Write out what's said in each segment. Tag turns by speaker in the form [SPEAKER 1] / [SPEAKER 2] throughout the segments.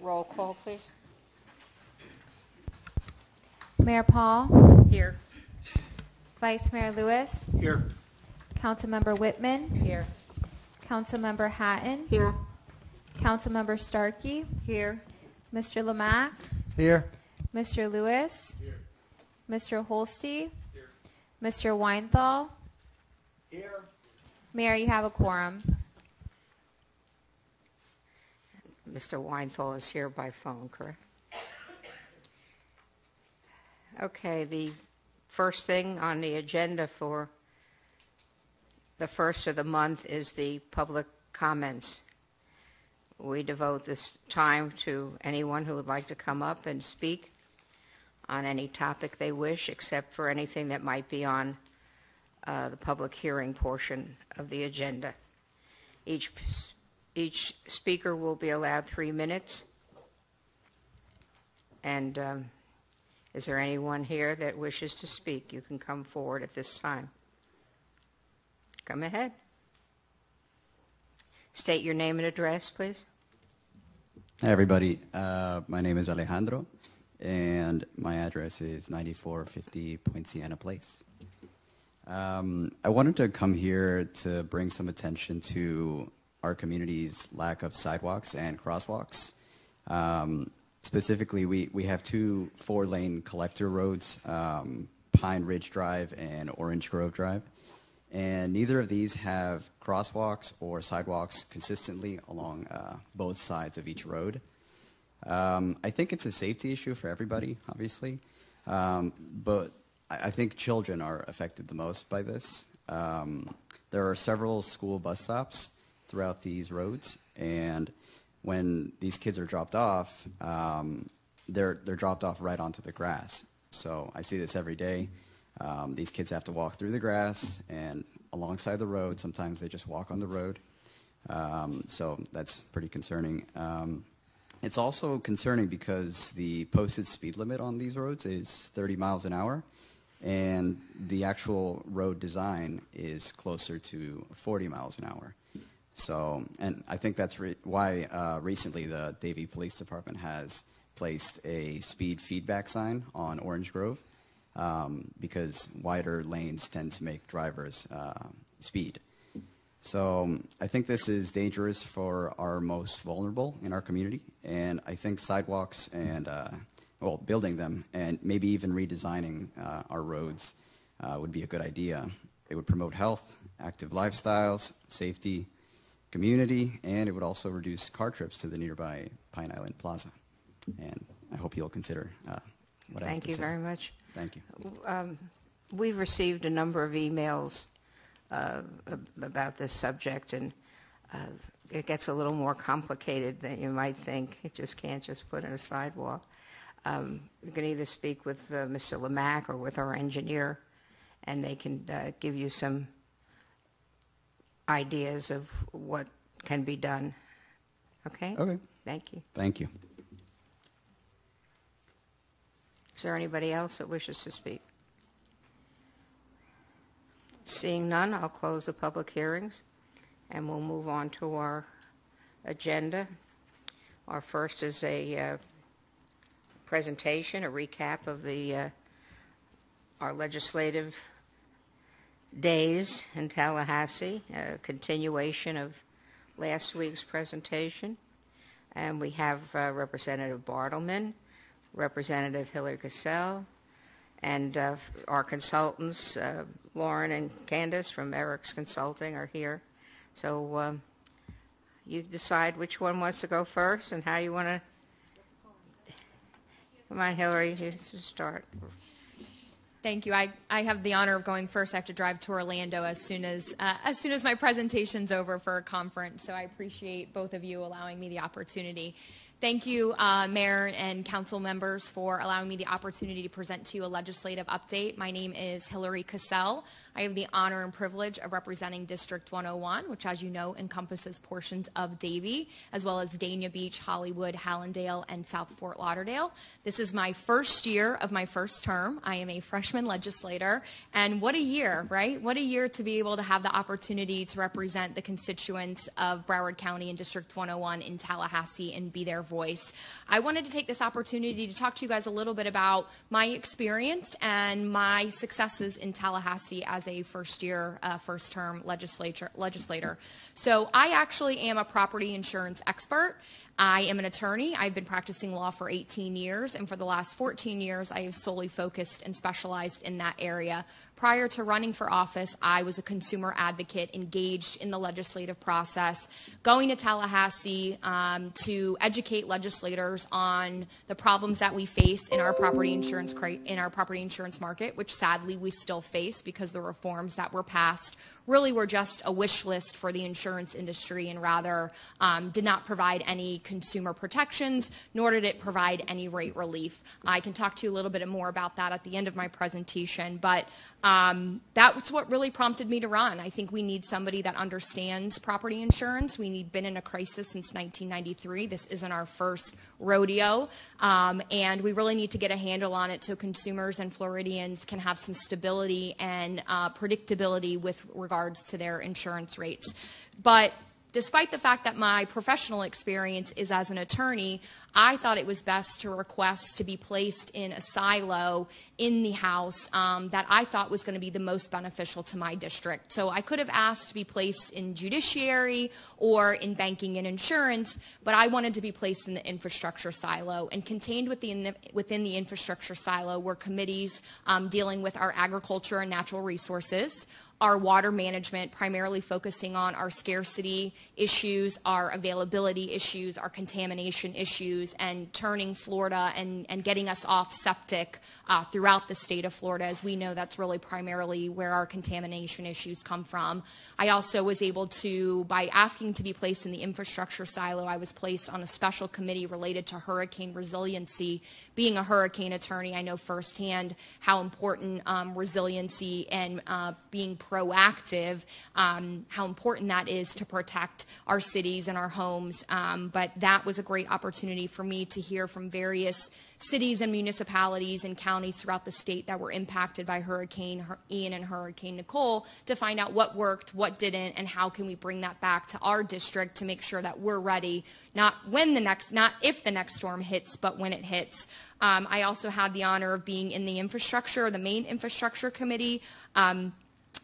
[SPEAKER 1] Roll call, please.
[SPEAKER 2] Mayor Paul,
[SPEAKER 1] Here.
[SPEAKER 2] Vice Mayor Lewis,
[SPEAKER 3] Here.
[SPEAKER 2] Councilmember Whitman,
[SPEAKER 1] Here.
[SPEAKER 2] Councilmember Hattan,
[SPEAKER 1] Here.
[SPEAKER 2] Councilmember Starkey,
[SPEAKER 1] Here.
[SPEAKER 2] Mr. Lemack,
[SPEAKER 3] Here.
[SPEAKER 2] Mr. Lewis, Here. Mr. Holste, Mr. Weinthal.
[SPEAKER 3] Here.
[SPEAKER 2] Mayor, you have a quorum.
[SPEAKER 1] Mr. Weinthal is here by phone, correct? Okay, the first thing on the agenda for the first of the month is the public comments. We devote this time to anyone who would like to come up and speak on any topic they wish, except for anything that might be on uh, the public hearing portion of the agenda. Each each speaker will be allowed three minutes. And um, is there anyone here that wishes to speak? You can come forward at this time. Come ahead. State your name and address, please.
[SPEAKER 4] Hi, everybody. Uh, my name is Alejandro, and my address is 9450 Poinciana Place. Um, I wanted to come here to bring some attention to our community's lack of sidewalks and crosswalks. Um, specifically, we, we have two four lane collector roads, um, Pine Ridge Drive and Orange Grove Drive. And neither of these have crosswalks or sidewalks consistently along uh, both sides of each road. Um, I think it's a safety issue for everybody, obviously, um, but I, I think children are affected the most by this. Um, there are several school bus stops throughout these roads, and when these kids are dropped off, um, they're they're dropped off right onto the grass. So I see this every day. Um, these kids have to walk through the grass and alongside the road. Sometimes they just walk on the road. Um, so that's pretty concerning. Um, it's also concerning because the posted speed limit on these roads is 30 miles an hour, and the actual road design is closer to 40 miles an hour. So, and I think that's re- why uh, recently the Davie Police Department has placed a speed feedback sign on Orange Grove um, because wider lanes tend to make drivers uh, speed. So I think this is dangerous for our most vulnerable in our community, and I think sidewalks and uh, well, building them and maybe even redesigning uh, our roads uh, would be a good idea. It would promote health, active lifestyles, safety, community, and it would also reduce car trips to the nearby Pine Island Plaza. And I hope you'll consider uh, what I have
[SPEAKER 1] Thank you
[SPEAKER 4] say.
[SPEAKER 1] very much.
[SPEAKER 4] Thank you.
[SPEAKER 1] Um, we've received a number of emails uh, about this subject, and uh, it gets a little more complicated than you might think. It just can't just put in a sidewalk. Um, you can either speak with uh, Mr. Lemack or with our engineer, and they can uh, give you some ideas of what can be done. Okay?
[SPEAKER 4] Okay.
[SPEAKER 1] Thank you.
[SPEAKER 4] Thank you.
[SPEAKER 1] Is there anybody else that wishes to speak? Seeing none, I'll close the public hearings, and we'll move on to our agenda. Our first is a uh, presentation, a recap of the uh, our legislative days in Tallahassee, a continuation of last week's presentation. And we have uh, Representative Bartleman, Representative Hillary Cassel, and uh, our consultants, uh, Lauren and Candace from Ericks Consulting, are here. So um, you decide which one wants to go first and how you want to. Come on, Hillary, you start.
[SPEAKER 5] Thank you. I, I have the honor of going first. I have to drive to Orlando as soon as uh, as soon as my presentation's over for a conference. So I appreciate both of you allowing me the opportunity Thank you, uh, Mayor and council members, for allowing me the opportunity to present to you a legislative update. My name is Hillary Cassel. I have the honor and privilege of representing District 101, which, as you know, encompasses portions of Davie, as well as Dania Beach, Hollywood, Hallandale, and South Fort Lauderdale. This is my first year of my first term. I am a freshman legislator, and what a year, right? What a year to be able to have the opportunity to represent the constituents of Broward County and District 101 in Tallahassee and be their voice. I wanted to take this opportunity to talk to you guys a little bit about my experience and my successes in Tallahassee as a first year, uh, first term legislature, legislator. So I actually am a property insurance expert. I am an attorney. I've been practicing law for 18 years, and for the last 14 years, I have solely focused and specialized in that area. Prior to running for office, I was a consumer advocate engaged in the legislative process, going to Tallahassee um, to educate legislators on the problems that we face in our property insurance in our property insurance market, which sadly we still face because the reforms that were passed really were just a wish list for the insurance industry and rather um, did not provide any consumer protections, nor did it provide any rate relief. I can talk to you a little bit more about that at the end of my presentation, but um, that's what really prompted me to run. I think we need somebody that understands property insurance. We need been in a crisis since 1993. This isn't our first rodeo, um, and we really need to get a handle on it so consumers and Floridians can have some stability and uh, predictability with regards to their insurance rates. But despite the fact that my professional experience is as an attorney, I thought it was best to request to be placed in a silo in the House um, that I thought was going to be the most beneficial to my district. So I could have asked to be placed in judiciary or in banking and insurance, but I wanted to be placed in the infrastructure silo. And contained within the, within the infrastructure silo were committees um, dealing with our agriculture and natural resources, our water management, primarily focusing on our scarcity issues, our availability issues, our contamination issues, and turning Florida and, and getting us off septic uh, throughout the state of Florida. As we know, that's really primarily where our contamination issues come from. I also was able to, by asking to be placed in the infrastructure silo, I was placed on a special committee related to hurricane resiliency. Being a hurricane attorney, I know firsthand how important um, resiliency and uh, being proactive, um, how important that is to protect our cities and our homes. Um, but that was a great opportunity for me to hear from various cities and municipalities and counties throughout the state that were impacted by Hurricane Ian and Hurricane Nicole to find out what worked, what didn't, and how can we bring that back to our district to make sure that we're ready, not when the next, not if the next storm hits, but when it hits. Um, I also had the honor of being in the infrastructure, the main infrastructure committee. Um,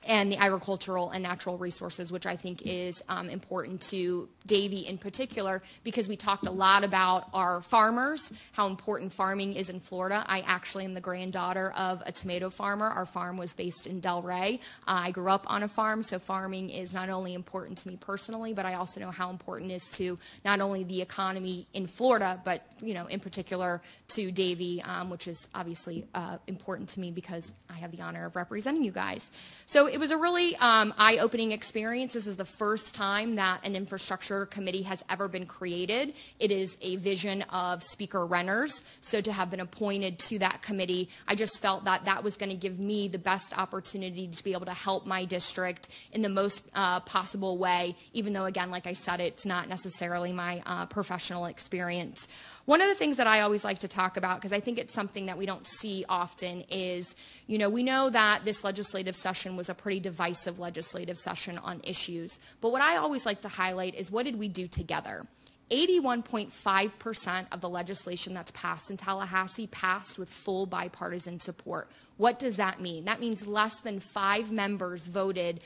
[SPEAKER 5] and the agricultural and natural resources, which I think is um, important to Davie in particular, because we talked a lot about our farmers, how important farming is in Florida. I actually am the granddaughter of a tomato farmer. Our farm was based in Delray. Uh, I grew up on a farm, so farming is not only important to me personally, but I also know how important it is to not only the economy in Florida, but you know, in particular to Davie, um, which is obviously uh, important to me because I have the honor of representing you guys. So it was a really um, eye-opening experience. This is the first time that an infrastructure committee has ever been created. It is a vision of Speaker Renners. So to have been appointed to that committee, I just felt that that was going to give me the best opportunity to be able to help my district in the most uh, possible way, even though, again, like I said, it's not necessarily my uh, professional experience. One of the things that I always like to talk about, because I think it's something that we don't see often, is you know, we know that this legislative session was a pretty divisive legislative session on issues. But what I always like to highlight is what did we do together? 81.5% of the legislation that's passed in Tallahassee passed with full bipartisan support. What does that mean? That means less than five members voted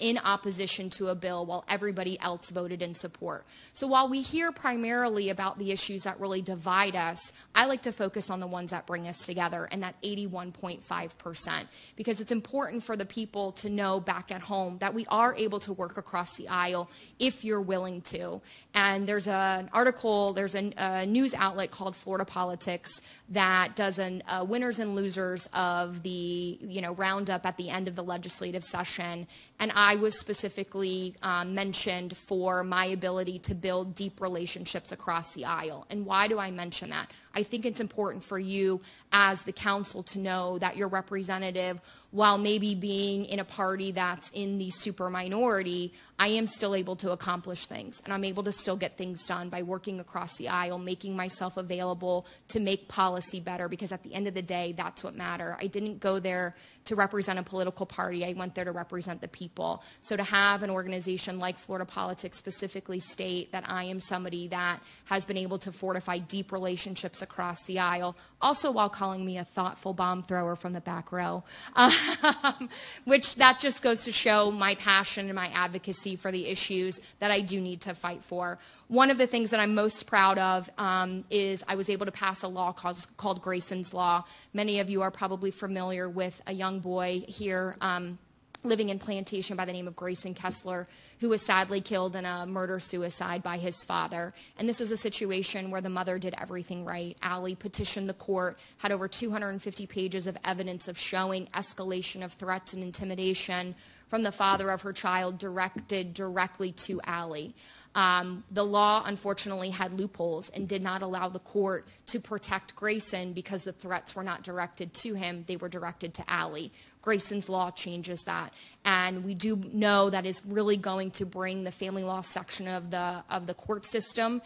[SPEAKER 5] in opposition to a bill while everybody else voted in support. So while we hear primarily about the issues that really divide us, I like to focus on the ones that bring us together and that 81.5% because it's important for the people to know back at home that we are able to work across the aisle if you're willing to. And there's an article, there's a, a news outlet called Florida Politics that does an uh, winners and losers of the you know roundup at the end of the legislative session and I was specifically um, mentioned for my ability to build deep relationships across the aisle. And why do I mention that? I think it's important for you as the council to know that your representative, while maybe being in a party that's in the super minority, I am still able to accomplish things. And I'm able to still get things done by working across the aisle, making myself available to make policy better, because at the end of the day, that's what matters. I didn't go there to represent a political party. I went there to represent the people. So to have an organization like Florida Politics specifically state that I am somebody that has been able to fortify deep relationships across the aisle, also while calling me a thoughtful bomb thrower from the back row, um, which that just goes to show my passion and my advocacy for the issues that I do need to fight for. One of the things that I'm most proud of um, is I was able to pass a law called, called, Grayson's Law. Many of you are probably familiar with a young boy here um, living in Plantation by the name of Grayson Kessler, who was sadly killed in a murder suicide by his father. And this was a situation where the mother did everything right. Allie petitioned the court, had over 250 pages of evidence of showing escalation of threats and intimidation from the father of her child directed directly to Allie. Um, the law, unfortunately, had loopholes and did not allow the court to protect Grayson because the threats were not directed to him, they were directed to Allie. Grayson's law changes that. And we do know that is really going to bring the family law section of the, of the court system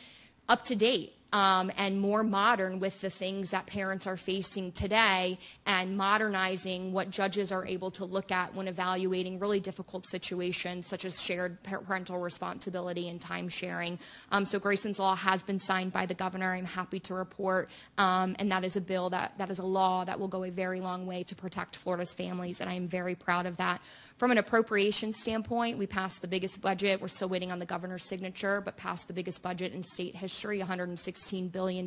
[SPEAKER 5] up to date um, and more modern with the things that parents are facing today and modernizing what judges are able to look at when evaluating really difficult situations such as shared parental responsibility and time sharing. Um, so Grayson's Law has been signed by the governor. I'm happy to report. Um, and that is a bill that, that is a law that will go a very long way to protect Florida's families. And I am very proud of that. From an appropriation standpoint, we passed the biggest budget. We're still waiting on the governor's signature, but passed the biggest budget in state history, $116 billion.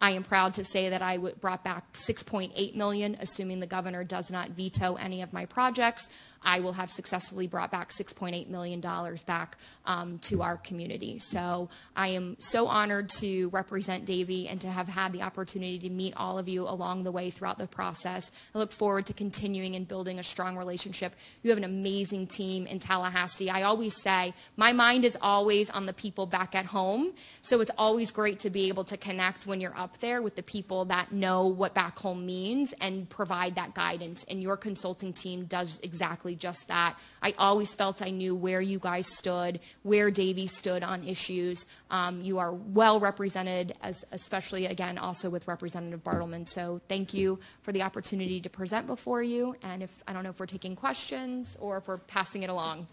[SPEAKER 5] I am proud to say that I brought back 6.8 million, assuming the governor does not veto any of my projects. I will have successfully brought back $6.8 million back um, to our community. So I am so honored to represent Davie and to have had the opportunity to meet all of you along the way throughout the process. I look forward to continuing and building a strong relationship. You have an amazing team in Tallahassee. I always say my mind is always on the people back at home. So it's always great to be able to connect when you're up there with the people that know what back home means and provide that guidance. And your consulting team does exactly just that. I always felt I knew where you guys stood, where Davie stood on issues. Um, you are well represented, as especially again also with Representative Bartleman. So thank you for the opportunity to present before you. And if I don't know if we're taking questions or if we're passing it along.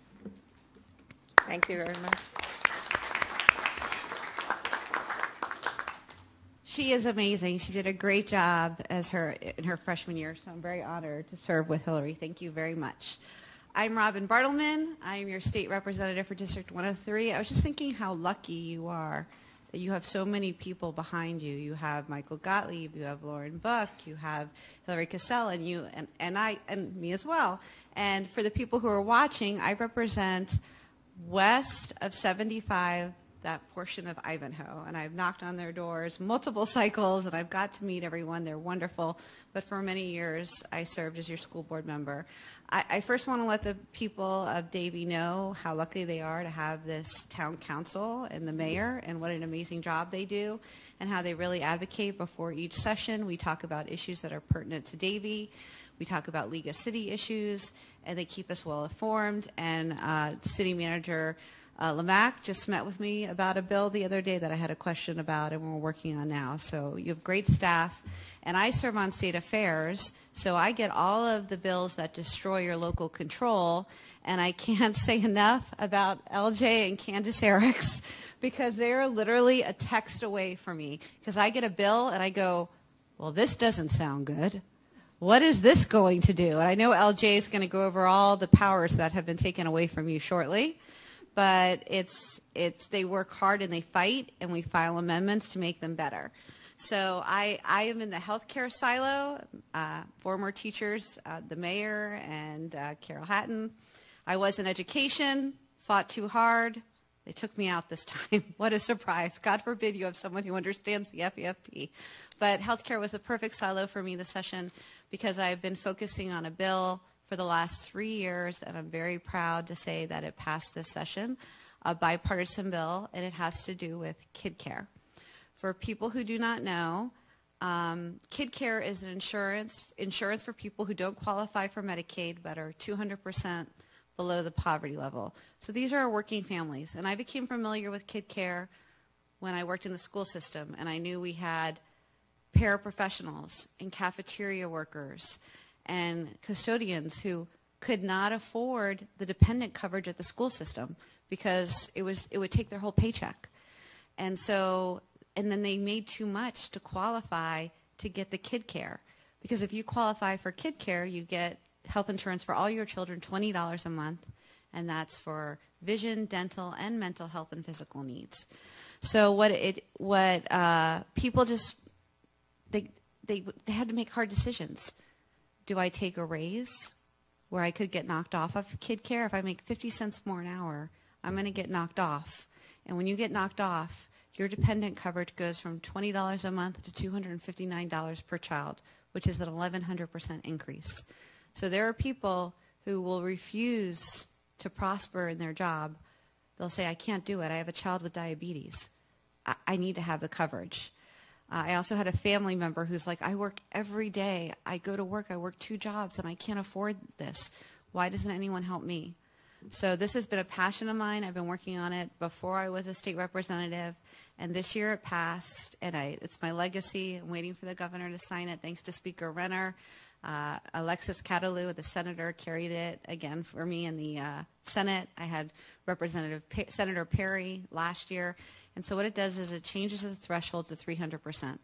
[SPEAKER 1] Thank you very much.
[SPEAKER 3] She is amazing. She did a great job as her in her freshman year, so I'm very honored to serve with Hillary. Thank you very much. I'm Robin Bartleman. I am your state representative for District 103. I was just thinking how lucky you are that you have so many people behind you. You have Michael Gottlieb, you have Lauren Book, you have Hillary Cassel, and you and, and I and me as well. And for the people who are watching, I represent west of 75 that portion of Ivanhoe. And I've knocked on their doors multiple cycles, and I've got to meet everyone. They're wonderful. But for many years, I served as your school board member. I, I first want to let the people of Davie know how lucky they are to have this town council and the mayor, and what an amazing job they do, and how they really advocate before each session. We talk about issues that are pertinent to Davie. We talk about League of City issues, and they keep us well informed. And uh, city manager uh, Lemack just met with me about a bill the other day that I had a question about and we're working on now. So you have great staff. And I serve on state affairs, so I get all of the bills that destroy your local control. And I can't say enough about LJ and Candace Ericks because they're literally a text away from me. Because I get a bill and I go, well, this doesn't sound good. What is this going to do? And I know LJ is going to go over all the powers that have been taken away from you shortly but it's it's they work hard and they fight, and we file amendments to make them better. So I, I am in the healthcare silo. Uh, former teachers, uh, the mayor and uh, Caryl Hattan. I was in education, fought too hard. They took me out this time. what a surprise. God forbid you have someone who understands the FEFP. But healthcare was a perfect silo for me this session because I've been focusing on a bill for the last three years, and I'm very proud to say that it passed this session, a bipartisan bill, and it has to do with kid care. For people who do not know, um, Kid Care is an insurance insurance for people who don't qualify for Medicaid but are 200% below the poverty level. So these are our working families, and I became familiar with Kid Care when I worked in the school system, and I knew we had paraprofessionals and cafeteria workers and custodians who could not afford the dependent coverage at the school system because it was it would take their whole paycheck. And so and then they made too much to qualify to get the kid care. Because if you qualify for kid care, you get health insurance for all your children, $20 a month, and that's for vision, dental, and mental health and physical needs. So what it what uh, people just they, they they had to make hard decisions. Do I take a raise where I could get knocked off of kid care? If I make 50 cents more an hour, I'm going to get knocked off. And when you get knocked off, your dependent coverage goes from $20 a month to $259 per child, which is an 1,100% increase. So there are people who will refuse to prosper in their job. They'll say, I can't do it. I have a child with diabetes. I, I need to have the coverage. Uh, I also had a family member who's like, I work every day. I go to work. I work two jobs, and I can't afford this. Why doesn't anyone help me? So this has been a passion of mine. I've been working on it before I was a state representative, and this year it passed, and I, it's my legacy. I'm waiting for the governor to sign it, thanks to Speaker Renner. Uh, Alexis Calatayud, the senator, carried it again for me in the uh, Senate. I had Representative pa- Senator Perry last year. And so what it does is it changes the threshold to 300%.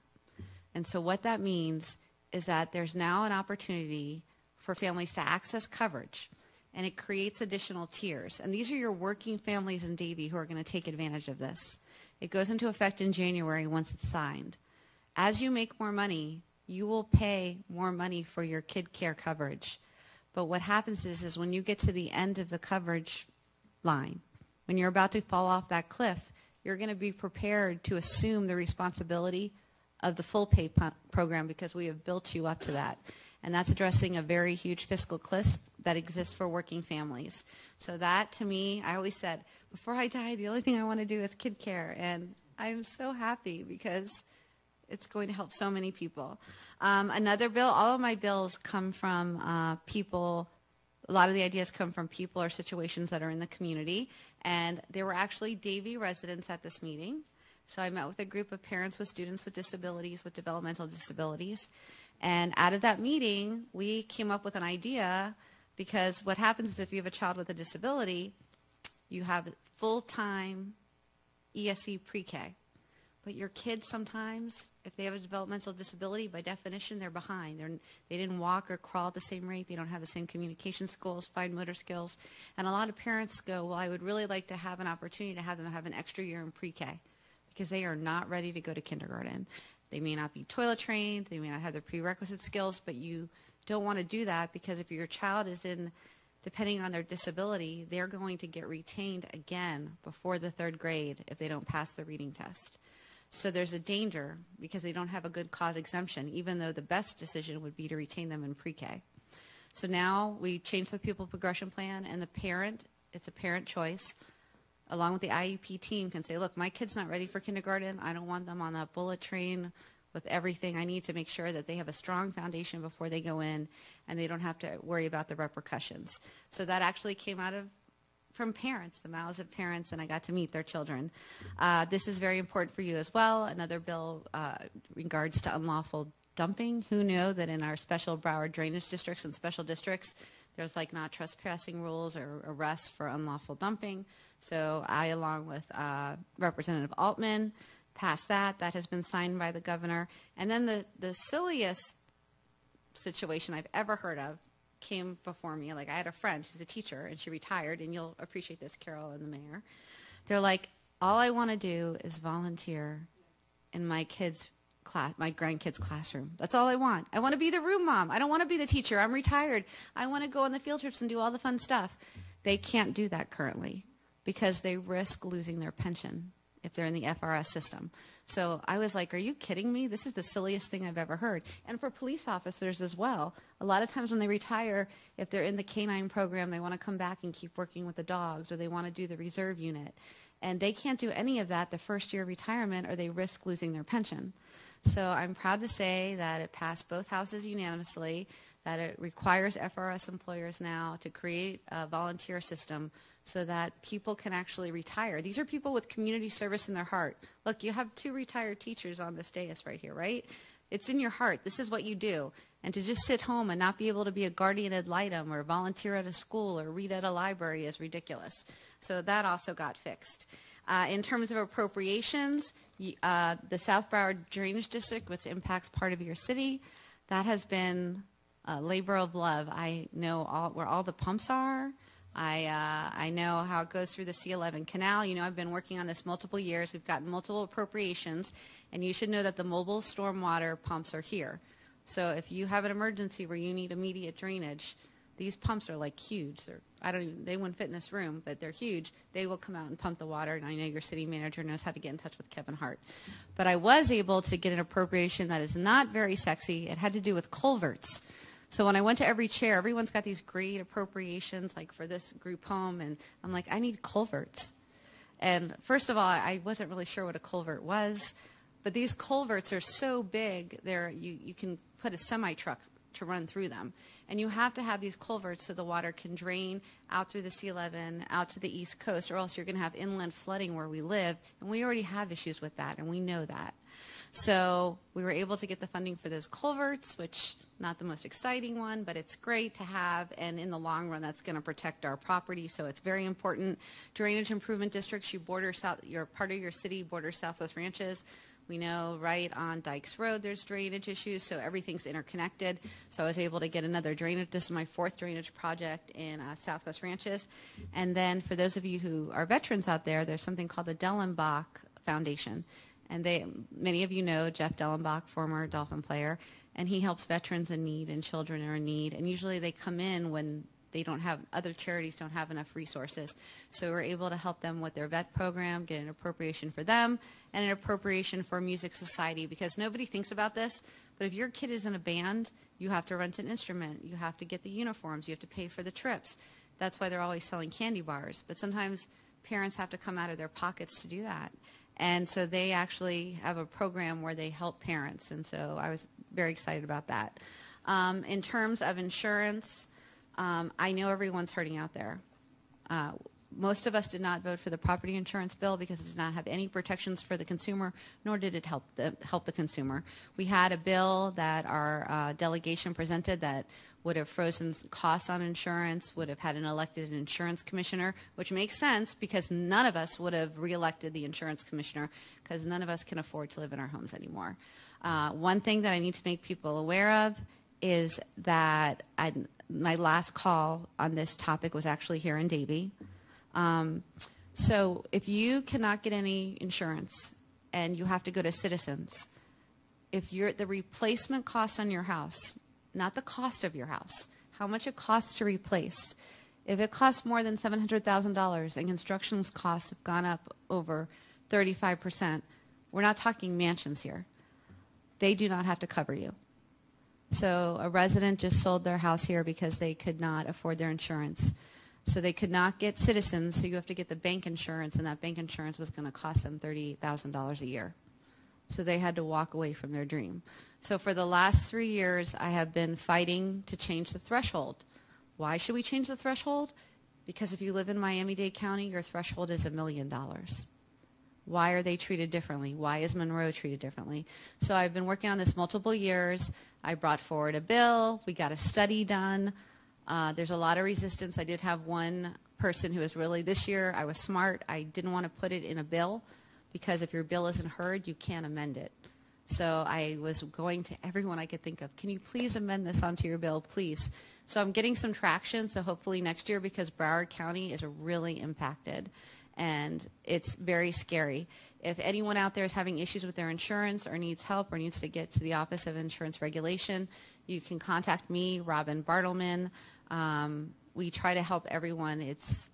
[SPEAKER 3] And so what that means is that there's now an opportunity for families to access coverage and it creates additional tiers. And these are your working families in Davie who are going to take advantage of this. It goes into effect in January once it's signed. As you make more money, you will pay more money for your kid care coverage. But what happens is, is when you get to the end of the coverage line, when you're about to fall off that cliff, you're going to be prepared to assume the responsibility of the full pay program because we have built you up to that. And that's addressing a very huge fiscal cliff that exists for working families. So that to me, I always said, before I die, the only thing I want to do is kid care. And I'm so happy because it's going to help so many people. Um, another bill, all of my bills come from uh, people, a lot of the ideas come from people or situations that are in the community. And there were actually Davie residents at this meeting. So I met with a group of parents with students with disabilities, with developmental disabilities. And out of that meeting, we came up with an idea because what happens is if you have a child with a disability, you have full-time ESE pre-K. But your kids sometimes, if they have a developmental disability, by definition, they're behind. They're, they didn't walk or crawl at the same rate. They don't have the same communication skills, fine motor skills. And a lot of parents go, well, I would really like to have an opportunity to have them have an extra year in pre-K because they are not ready to go to kindergarten. They may not be toilet trained. They may not have the prerequisite skills, but you don't want to do that because if your child is in depending on their disability, they're going to get retained again before the third grade if they don't pass the reading test. So there's a danger because they don't have a good cause exemption, even though the best decision would be to retain them in pre-K. So now we change the pupil progression plan and the parent, it's a parent choice, along with the IEP team can say, look, my kid's not ready for kindergarten. I don't want them on that bullet train with everything. I need to make sure that they have a strong foundation before they go in and they don't have to worry about the repercussions. So that actually came out of from parents, the mouths of parents, and I got to meet their children. Uh, this is very important for you as well. Another bill uh, regards to unlawful dumping. Who knew that in our special Broward drainage districts and special districts, there's like not trespassing rules or arrests for unlawful dumping. So I, along with uh, Representative Altman, passed that. That has been signed by the governor. And then the, the silliest situation I've ever heard of came before me. Like I had a friend who's a teacher and she retired, and you'll appreciate this, Caryl and the mayor. They're like, all I want to do is volunteer in my kids' class, my grandkids' classroom. That's all I want. I want to be the room mom. I don't want to be the teacher. I'm retired. I want to go on the field trips and do all the fun stuff. They can't do that currently because they risk losing their pension if they're in the FRS system. So I was like, are you kidding me? This is the silliest thing I've ever heard. And for police officers as well, a lot of times when they retire, if they're in the canine program, they want to come back and keep working with the dogs or they want to do the reserve unit. And they can't do any of that the first year of retirement or they risk losing their pension. So I'm proud to say that it passed both houses unanimously, that it requires FRS employers now to create a volunteer system so that people can actually retire. These are people with community service in their heart. Look, you have two retired teachers on this dais right here, right? It's in your heart. This is what you do. And to just sit home and not be able to be a guardian ad litem or volunteer at a school or read at a library is ridiculous. So that also got fixed. Uh, in terms of appropriations, uh, the South Broward Drainage District, which impacts part of your city, that has been a labor of love. I know all, where all the pumps are. I, uh, I know how it goes through the C11 canal. You know, I've been working on this multiple years. We've gotten multiple appropriations, and you should know that the mobile stormwater pumps are here. So if you have an emergency where you need immediate drainage, these pumps are like huge. They're, I don't even, they wouldn't fit in this room, but they're huge. They will come out and pump the water, and I know your city manager knows how to get in touch with Kevin Hart. But I was able to get an appropriation that is not very sexy. It had to do with culverts. So when I went to every chair, everyone's got these great appropriations, like for this group home, and I'm like, I need culverts. And first of all, I wasn't really sure what a culvert was, but these culverts are so big, they're, you, you can put a semi-truck to run through them. And you have to have these culverts so the water can drain out through the C11, out to the east coast, or else you're going to have inland flooding where we live. And we already have issues with that, and we know that. So we were able to get the funding for those culverts, which not the most exciting one, but it's great to have, and in the long run, that's going to protect our property. So it's very important. Drainage improvement districts, you border south, you're part of your city borders Southwest Ranches. We know right on Dykes Road there's drainage issues, so everything's interconnected. So I was able to get another drainage. This is my fourth drainage project in uh, Southwest Ranches. And then for those of you who are veterans out there, there's something called the Dellenbach Foundation. And they, many of you know Jeff Dellenbach, former Dolphin player, and he helps veterans in need and children are in need. And usually they come in when they don't have other charities don't have enough resources. So we're able to help them with their vet program, get an appropriation for them, and an appropriation for Music Society because nobody thinks about this. But if your kid is in a band, you have to rent an instrument, you have to get the uniforms, you have to pay for the trips. That's why they're always selling candy bars. But sometimes parents have to come out of their pockets to do that. And so they actually have a program where they help parents. And so I was very excited about that. Um, in terms of insurance, um, I know everyone's hurting out there. Uh, most of us did not vote for the property insurance bill because it did not have any protections for the consumer, nor did it help the, help the consumer. We had a bill that our uh, delegation presented that would have frozen costs on insurance, would have had an elected insurance commissioner, which makes sense because none of us would have reelected the insurance commissioner because none of us can afford to live in our homes anymore. Uh, one thing that I need to make people aware of is that I, my last call on this topic was actually here in Davie. Um, so if you cannot get any insurance and you have to go to Citizens, if you're at the replacement cost on your house, not the cost of your house, how much it costs to replace, if it costs more than $700,000 and construction costs have gone up over 35%, we're not talking mansions here. They do not have to cover you. So a resident just sold their house here because they could not afford their insurance. So they could not get citizens, so you have to get the bank insurance, and that bank insurance was going to cost them $38,000 a year. So they had to walk away from their dream. So for the last three years, I have been fighting to change the threshold. Why should we change the threshold? Because if you live in Miami-Dade County, your threshold is a million dollars. Why are they treated differently? Why is Monroe treated differently? So I've been working on this multiple years. I brought forward a bill. We got a study done. Uh, there's a lot of resistance. I did have one person who was really, this year I was smart. I didn't want to put it in a bill because if your bill isn't heard, you can't amend it. So I was going to everyone I could think of, can you please amend this onto your bill, please? So I'm getting some traction, so hopefully next year because Broward County is really impacted and it's very scary. If anyone out there is having issues with their insurance or needs help or needs to get to the Office of Insurance Regulation, you can contact me, Robin Bartleman. Um, we try to help everyone. It's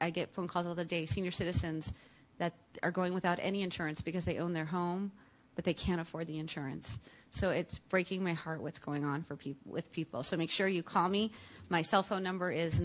[SPEAKER 3] I get phone calls all the day. Senior citizens that are going without any insurance because they own their home, but they can't afford the insurance. So it's breaking my heart what's going on for people with people. So make sure you call me. My cell phone number is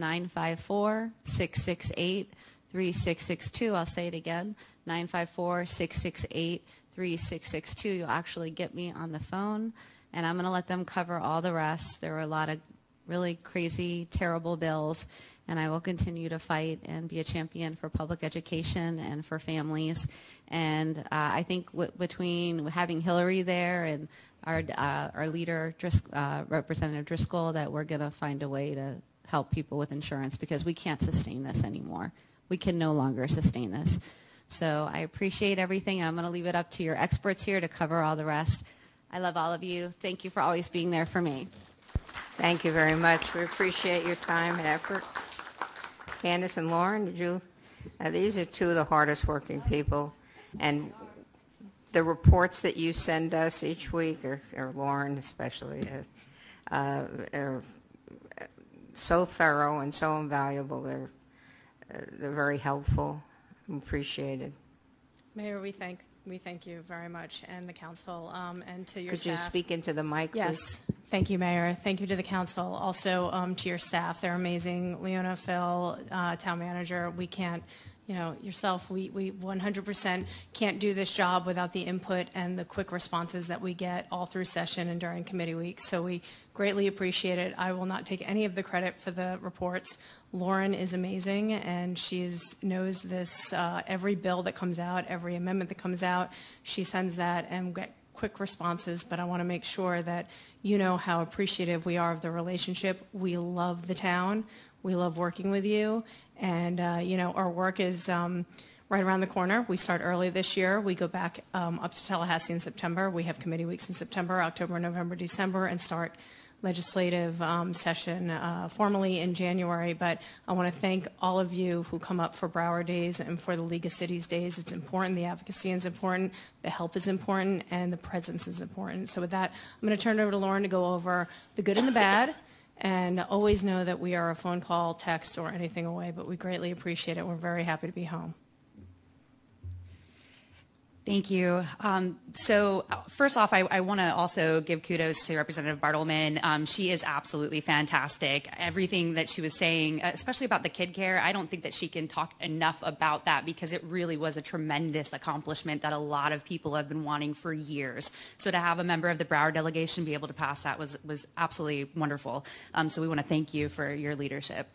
[SPEAKER 3] 954-668-3662. I'll say it again. 954-668-3662. You'll actually get me on the phone and I'm going to let them cover all the rest. There are a lot of really crazy, terrible bills, and I will continue to fight and be a champion for public education and for families. And uh, I think between having Hillary there and our uh, our leader, Dris- uh, Representative Driskell, that we're going to find a way to help people with insurance because we can't sustain this anymore. We can no longer sustain this. So I appreciate everything. I'm going to leave it up to your experts here to cover all the rest. I love all of you. Thank you for always being there for me.
[SPEAKER 1] Thank you very much. We appreciate your time and effort. Candace and Lauren, did you? Uh, these are two of the hardest working people, and the reports that you send us each week, or, or Lauren especially, uh, uh, are so thorough and so invaluable. They're uh, they're very helpful. and Appreciated.
[SPEAKER 6] Mayor, we thank, we thank you very much, and the council, um, and to your staff.
[SPEAKER 1] Could you speak into the mic, please?
[SPEAKER 6] Yes. Thank you, Mayor. Thank you to the council. Also um, to your staff. They're amazing. Leona, Phil, uh, town manager. We can't, you know, yourself, we, we 100% can't do this job without the input and the quick responses that we get all through session and during committee weeks. So we greatly appreciate it. I will not take any of the credit for the reports. Lauren is amazing, and she knows this. Uh, every bill that comes out, every amendment that comes out, she sends that and get quick responses, but I want to make sure that you know how appreciative we are of the relationship. We love the town. We love working with you. And, uh, you know, our work is um, right around the corner. We start early this year. We go back um, up to Tallahassee in September. We have committee weeks in September, October, November, December, and start legislative um, session uh, formally in January. But I want to thank all of you who come up for Broward Days and for the League of Cities Days. It's important. The advocacy is important. The help is important, and the presence is important. So with that, I'm going to turn it over to Lauren to go over the good and the bad. And always know that we are a phone call, text, or anything away, but we greatly appreciate it. We're very happy to be home.
[SPEAKER 7] Thank you. Um, so uh, first off, I, I want to also give kudos to Representative Bartleman. Um, she is absolutely fantastic. Everything that she was saying, uh, especially about the kid care, I don't think that she can talk enough about that because it really was a tremendous accomplishment that a lot of people have been wanting for years. So to have a member of the Broward delegation be able to pass that was, was absolutely wonderful. Um, so we want to thank you for your leadership.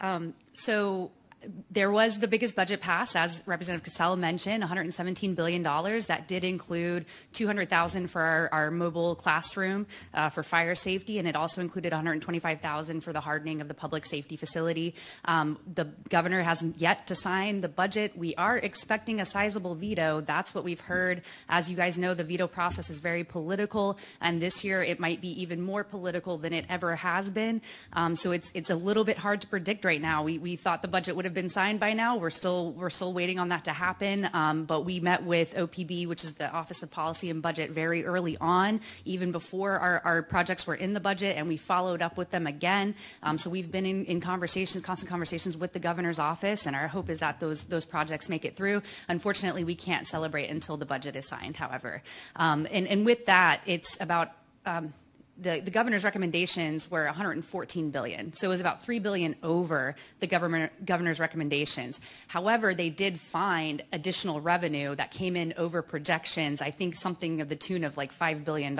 [SPEAKER 7] Um, so there was the biggest budget pass, as Representative Casella mentioned, $117 billion. That did include 200,000 for our, our, mobile classroom uh, for fire safety, and it also included 125,000 for the hardening of the public safety facility. Um, the governor hasn't yet to sign the budget. We are expecting a sizable veto. That's what we've heard. As you guys know, the veto process is very political, and this year it might be even more political than it ever has been. Um, so it's it's a little bit hard to predict right now. We we thought the budget would have been signed by now. We're still we're still waiting on that to happen. Um, but we met with OPB, which is the Office of Policy and Budget, very early on, even before our, our projects were in the budget, and we followed up with them again. Um, so we've been in, in conversations, constant conversations with the governor's office, and our hope is that those those projects make it through. Unfortunately, we can't celebrate until the budget is signed. However, um, and and with that, it's about um, the, the governor's recommendations were 114 billion. So it was about 3 billion over the government, governor's recommendations. However, they did find additional revenue that came in over projections, I think something of the tune of like $5 billion.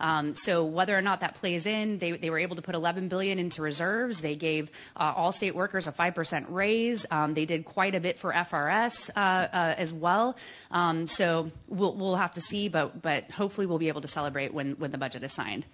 [SPEAKER 7] Um, so whether or not that plays in, they, they were able to put 11 billion into reserves. They gave uh, all state workers a 5% raise. Um, they did quite a bit for FRS uh, uh, as well. Um, so we'll, we'll have to see, but, but hopefully we'll be able to celebrate when, when the budget is signed.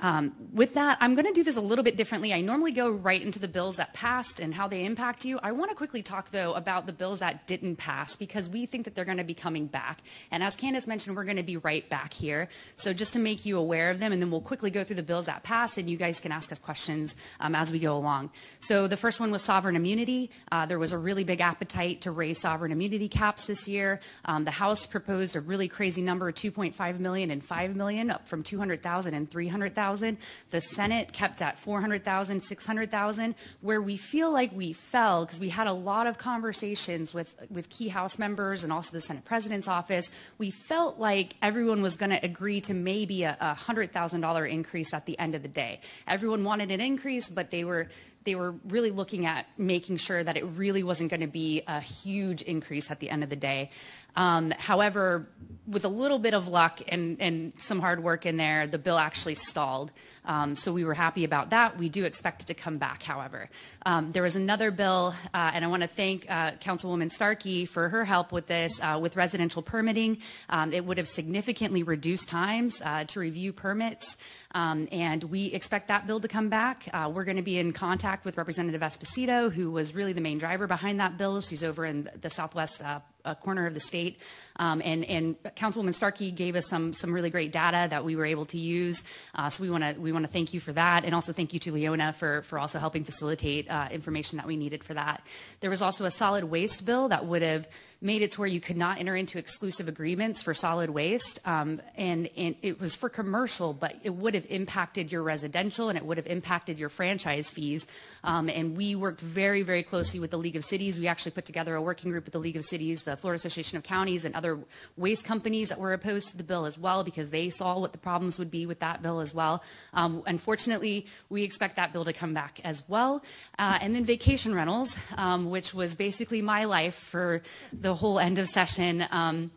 [SPEAKER 7] Um, with that, I'm going to do this a little bit differently. I normally go right into the bills that passed and how they impact you. I want to quickly talk, though, about the bills that didn't pass because we think that they're going to be coming back. And as Candace mentioned, we're going to be right back here. So just to make you aware of them, and then we'll quickly go through the bills that passed, and you guys can ask us questions um, as we go along. So the first one was sovereign immunity. Uh, there was a really big appetite to raise sovereign immunity caps this year. Um, the House proposed a really crazy number, 2.5 million and 5 million, up from 200,000 and 300,000. 500,000. The Senate kept at 400,000, 600,000. Where we feel like we fell, because we had a lot of conversations with, with key House members and also the Senate President's office, we felt like everyone was going to agree to maybe a, a $100,000 increase at the end of the day. Everyone wanted an increase, but they were they were really looking at making sure that it really wasn't going to be a huge increase at the end of the day. Um, however, with a little bit of luck and, and some hard work in there, the bill actually stalled. Um, so we were happy about that. We do expect it to come back, however. Um, there was another bill, uh, and I want to thank uh, Councilwoman Starkey for her help with this, uh, with residential permitting. Um, it would have significantly reduced times uh, to review permits. Um, and we expect that bill to come back. Uh, we're going to be in contact with Representative Esposito, who was really the main driver behind that bill. She's over in the southwest uh, uh, corner of the state. Um, and, and Councilwoman Starkey gave us some some really great data that we were able to use. Uh, so we want to we want to thank you for that, and also thank you to Leona for for also helping facilitate uh, information that we needed for that. There was also a solid waste bill that would have made it to where you could not enter into exclusive agreements for solid waste. Um, and, and, it was for commercial, but it would have impacted your residential and it would have impacted your franchise fees. Um, and we worked very, very closely with the League of Cities. We actually put together a working group with the League of Cities, the Florida Association of Counties, and other waste companies that were opposed to the bill as well because they saw what the problems would be with that bill as well. Um, unfortunately, we expect that bill to come back as well. Uh, and then vacation rentals, um, which was basically my life for the whole end of session. Um,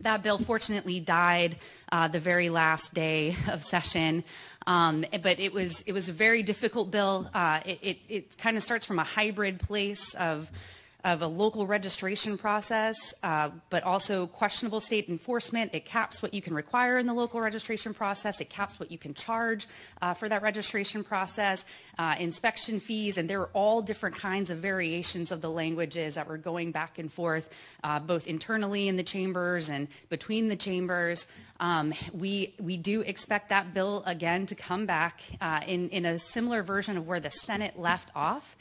[SPEAKER 7] that bill fortunately died uh, the very last day of session. Um, but it was it was a very difficult bill. Uh, it, it, it kind of starts from a hybrid place of of a local registration process, uh, but also questionable state enforcement. It caps what you can require in the local registration process. It caps what you can charge uh, for that registration process, uh, inspection fees, and there are all different kinds of variations of the languages that were going back and forth, uh, both internally in the chambers and between the chambers. Um, we we do expect that bill again to come back uh, in in a similar version of where the Senate left off.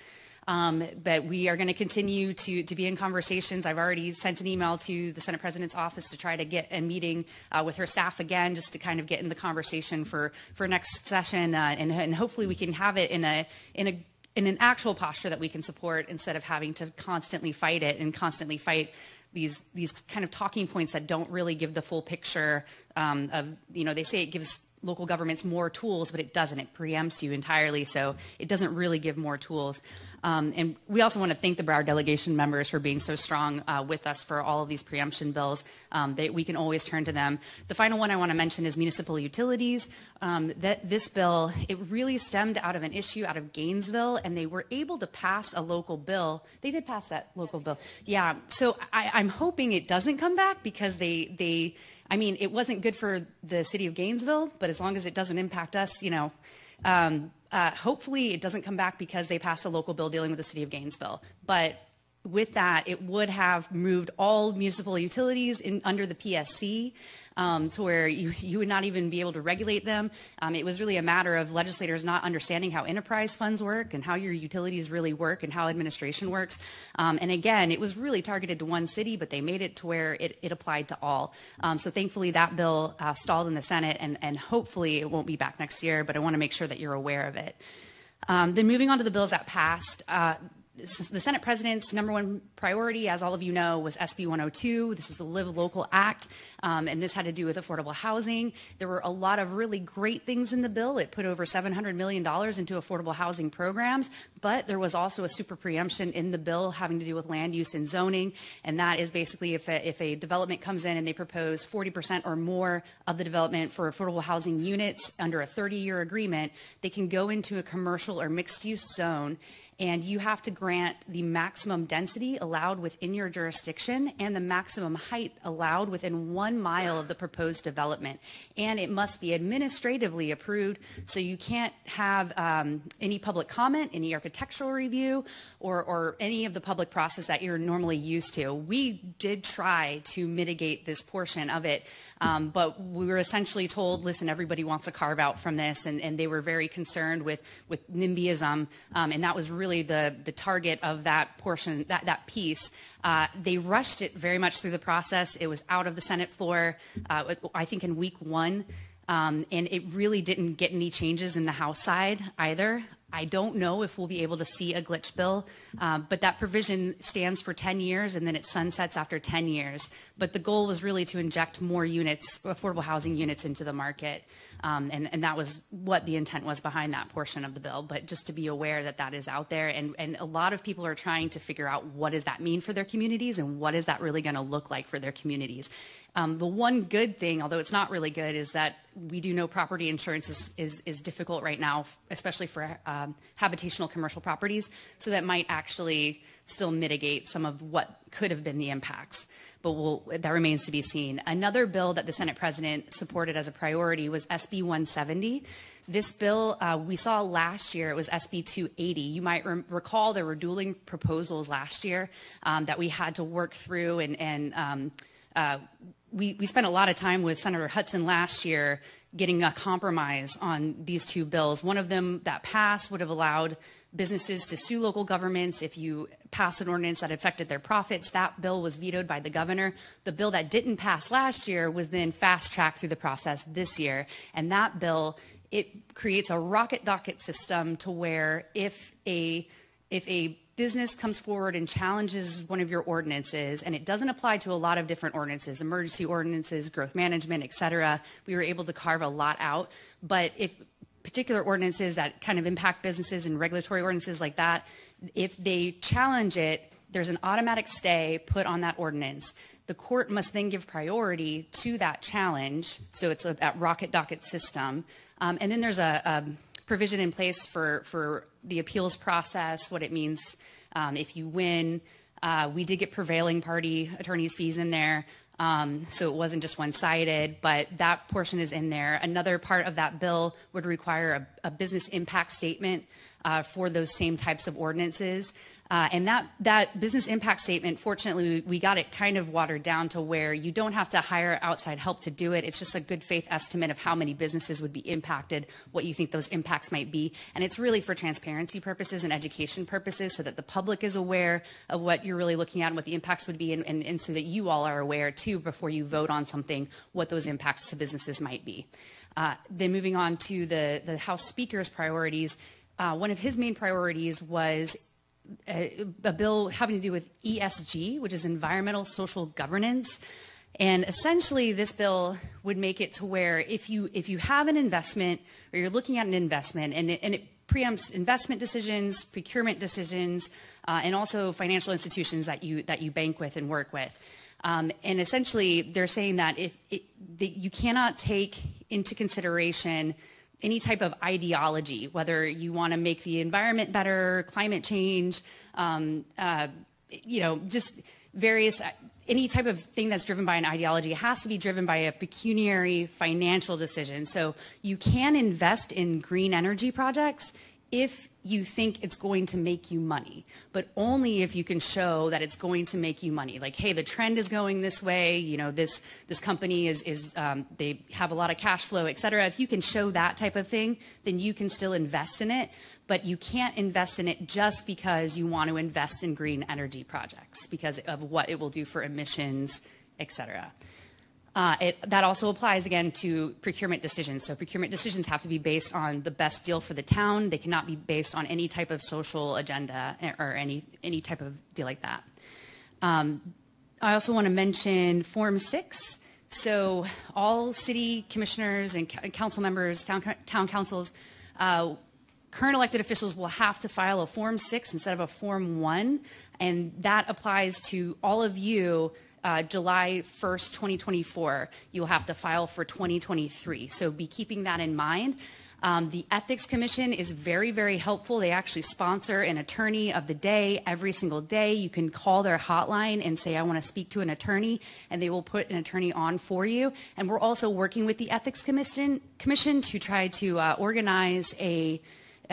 [SPEAKER 7] Um, but we are going to continue to, to be in conversations. I've already sent an email to the Senate President's office to try to get a meeting uh, with her staff again, just to kind of get in the conversation for, for next session. Uh, and, and hopefully we can have it in a, in a in an actual posture that we can support instead of having to constantly fight it and constantly fight these these kind of talking points that don't really give the full picture um, of you know they say it gives local governments more tools but it doesn't it preempts you entirely so it doesn't really give more tools um, and we also want to thank the Broward delegation members for being so strong uh, with us for all of these preemption bills. Um, they, we can always turn to them. The final one I want to mention is municipal utilities. Um, that this bill, it really stemmed out of an issue out of Gainesville, and they were able to pass a local bill. They did pass that local bill. Yeah. So I, I'm hoping it doesn't come back because they they. I mean, it wasn't good for the city of Gainesville, but as long as it doesn't impact us, you know, um, uh, hopefully, it doesn't come back because they passed a local bill dealing with the city of Gainesville. But with that, it would have moved all municipal utilities in, under the PSC um, to where you, you would not even be able to regulate them. Um, it was really a matter of legislators not understanding how enterprise funds work and how your utilities really work and how administration works. Um, and again, it was really targeted to one city, but they made it to where it, it applied to all. Um, so thankfully, that bill uh, stalled in the Senate, and, and hopefully it won't be back next year, but I want to make sure that you're aware of it. Um, then moving on to the bills that passed, uh, the Senate President's number one priority, as all of you know, was SB 102. This was the Live Local Act, um, and this had to do with affordable housing. There were a lot of really great things in the bill. It put over $700 million into affordable housing programs, but there was also a super preemption in the bill having to do with land use and zoning, and that is basically if a, if a development comes in and they propose 40% or more of the development for affordable housing units under a 30-year agreement, they can go into a commercial or mixed-use zone and you have to grant the maximum density allowed within your jurisdiction and the maximum height allowed within one mile of the proposed development. And it must be administratively approved, so you can't have um, any public comment, any architectural review, or, or any of the public process that you're normally used to. We did try to mitigate this portion of it um, but we were essentially told, listen, everybody wants a carve out from this, and, and they were very concerned with, with NIMBYism, um, and that was really the, the target of that portion, that, that piece. Uh, they rushed it very much through the process. It was out of the Senate floor, uh, I think in week one. Um, and it really didn't get any changes in the House side either. I don't know if we'll be able to see a glitch bill, um, but that provision stands for 10 years and then it sunsets after 10 years. But the goal was really to inject more units, affordable housing units into the market. Um, and, and that was what the intent was behind that portion of the bill. But just to be aware that that is out there. And, and a lot of people are trying to figure out what does that mean for their communities and what is that really going to look like for their communities. Um, the one good thing, although it's not really good, is that we do know property insurance is, is, is difficult right now, especially for um, habitational commercial properties. So that might actually still mitigate some of what could have been the impacts. But we'll, that remains to be seen. Another bill that the Senate President supported as a priority was SB 170. This bill uh, we saw last year, it was SB 280. You might re- recall there were dueling proposals last year um, that we had to work through and, and um, uh, we, we spent a lot of time with Senator Hutson last year getting a compromise on these two bills. One of them that passed would have allowed businesses to sue local governments if you pass an ordinance that affected their profits. That bill was vetoed by the governor. The bill that didn't pass last year was then fast tracked through the process this year. And that bill, it creates a rocket docket system to where if a if a business comes forward and challenges one of your ordinances, and it doesn't apply to a lot of different ordinances, emergency ordinances, growth management, et cetera, we were able to carve a lot out. But if particular ordinances that kind of impact businesses and regulatory ordinances like that, if they challenge it, there's an automatic stay put on that ordinance. The court must then give priority to that challenge. So it's a, that rocket docket system. Um, and then there's a, a provision in place for, for the appeals process, what it means um, if you win. Uh, we did get prevailing party attorneys' fees in there, um, so it wasn't just one sided, but that portion is in there. Another part of that bill would require a, a business impact statement uh, for those same types of ordinances. Uh, and that, that business impact statement, fortunately, we got it kind of watered down to where you don't have to hire outside help to do it. It's just a good faith estimate of how many businesses would be impacted, what you think those impacts might be. And it's really for transparency purposes and education purposes so that the public is aware of what you're really looking at and what the impacts would be, and, and, and so that you all are aware too before you vote on something, what those impacts to businesses might be. Uh, then moving on to the, the House Speaker's priorities, uh, one of his main priorities was a, a, bill having to do with ESG, which is environmental social governance. And essentially, this bill would make it to where if you if you have an investment or you're looking at an investment and it, and it preempts investment decisions, procurement decisions, uh, and also financial institutions that you that you bank with and work with. Um, and essentially, they're saying that if it, that you cannot take into consideration any type of ideology, whether you want to make the environment better, climate change, um, uh, you know, just various, any type of thing that's driven by an ideology has to be driven by a pecuniary financial decision. So you can invest in green energy projects if you think it's going to make you money, but only if you can show that it's going to make you money. Like, hey, the trend is going this way. You know, this this company is is um, they have a lot of cash flow, et cetera. If you can show that type of thing, then you can still invest in it. But you can't invest in it just because you want to invest in green energy projects because of what it will do for emissions, et cetera. Uh, it, that also applies again to procurement decisions. So procurement decisions have to be based on the best deal for the town. They cannot be based on any type of social agenda or any any type of deal like that. Um, I also want to mention Form Six. So all city commissioners and council members, town town councils. Uh, current elected officials will have to file a Form 6 instead of a Form 1, and that applies to all of you uh, July 1st, 2024, you'll have to file for 2023. So be keeping that in mind. Um, the Ethics Commission is very, very helpful. They actually sponsor an attorney of the day every single day. You can call their hotline and say, I want to speak to an attorney, and they will put an attorney on for you. And we're also working with the Ethics Commission, commission to try to uh, organize a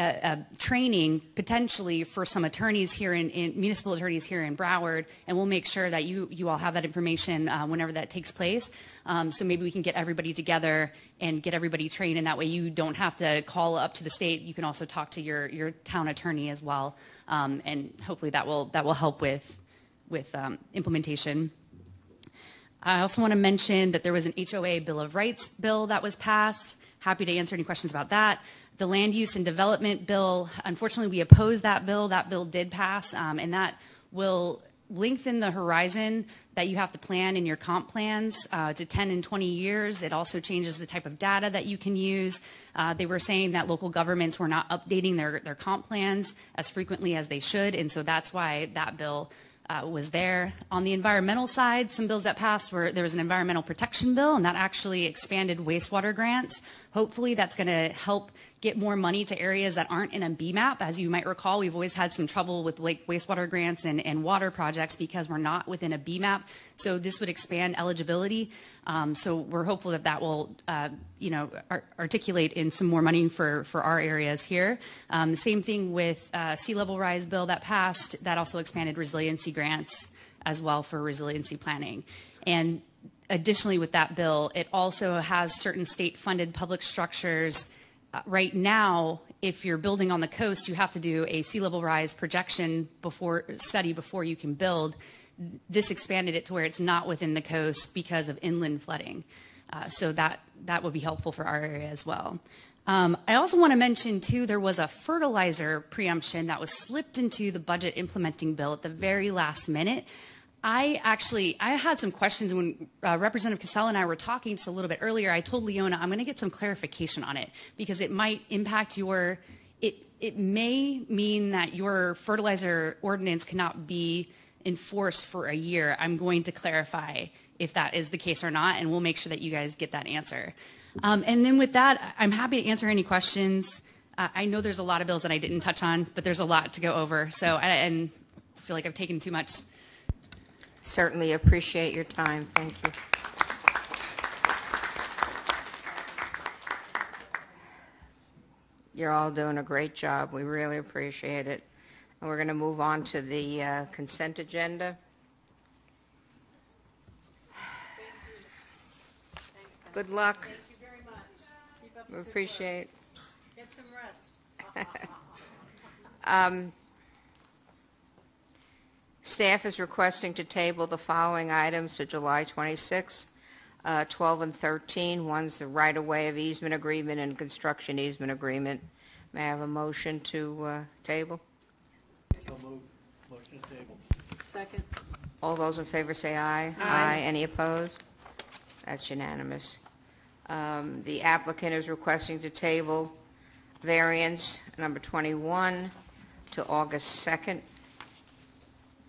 [SPEAKER 7] uh, training potentially for some attorneys here in, in, municipal attorneys here in Broward, and we'll make sure that you you all have that information uh, whenever that takes place. Um, so maybe we can get everybody together and get everybody trained, and that way you don't have to call up to the state. You can also talk to your your town attorney as well, um, and hopefully that will that will help with with um, implementation. I also want to mention that there was an HOA Bill of Rights bill that was passed. Happy to answer any questions about that. The Land Use and Development Bill, unfortunately, we opposed that bill. That bill did pass, um, and that will lengthen the horizon that you have to plan in your comp plans uh, to 10 and 20 years. It also changes the type of data that you can use. Uh, they were saying that local governments were not updating their, their comp plans as frequently as they should, and so that's why that bill uh, was there. On the environmental side, some bills that passed were there was an environmental protection bill, and that actually expanded wastewater grants. Hopefully, that's going to help get more money to areas that aren't in a BMAP. As you might recall, we've always had some trouble with lake wastewater grants and, and water projects because we're not within a BMAP. So this would expand eligibility. Um, so we're hopeful that that will, uh, you know, ar- articulate in some more money for, for our areas here. Um, same thing with uh, sea level rise bill that passed. That also expanded resiliency grants as well for resiliency planning. And additionally with that bill, it also has certain state funded public structures uh, right now, if you're building on the coast, you have to do a sea level rise projection before study before you can build. This expanded it to where it's not within the coast because of inland flooding. Uh, so that that would be helpful for our area as well. Um, I also want to mention too, there was a fertilizer preemption that was slipped into the budget implementing bill at the very last minute. I actually, I had some questions when uh, Representative Cassel and I were talking just a little bit earlier. I told Leona I'm going to get some clarification on it because it might impact your. It it may mean that your fertilizer ordinance cannot be enforced for a year. I'm going to clarify if that is the case or not, and we'll make sure that you guys get that answer. Um, and then with that, I'm happy to answer any questions. Uh, I know there's a lot of bills that I didn't touch on, but there's a lot to go over. So, I, and I feel like I've taken too much
[SPEAKER 1] Certainly appreciate your time. Thank you. You're all doing a great job. We really appreciate it. And we're going to move on to the uh, consent agenda. Good luck.
[SPEAKER 8] Thank you very much. Keep up
[SPEAKER 1] We
[SPEAKER 8] good work.
[SPEAKER 1] appreciate.
[SPEAKER 8] Get some rest.
[SPEAKER 1] Um, Staff is requesting to table the following items to July 26, uh, 12 and 13. One's the right-of-way of easement agreement and construction easement agreement. May I have a motion to uh, table?
[SPEAKER 9] So moved. Motion to table.
[SPEAKER 8] Second.
[SPEAKER 1] All those in favor say aye. Aye. Any opposed? That's unanimous. Um, The applicant is requesting to table variance number 21 to August 2nd.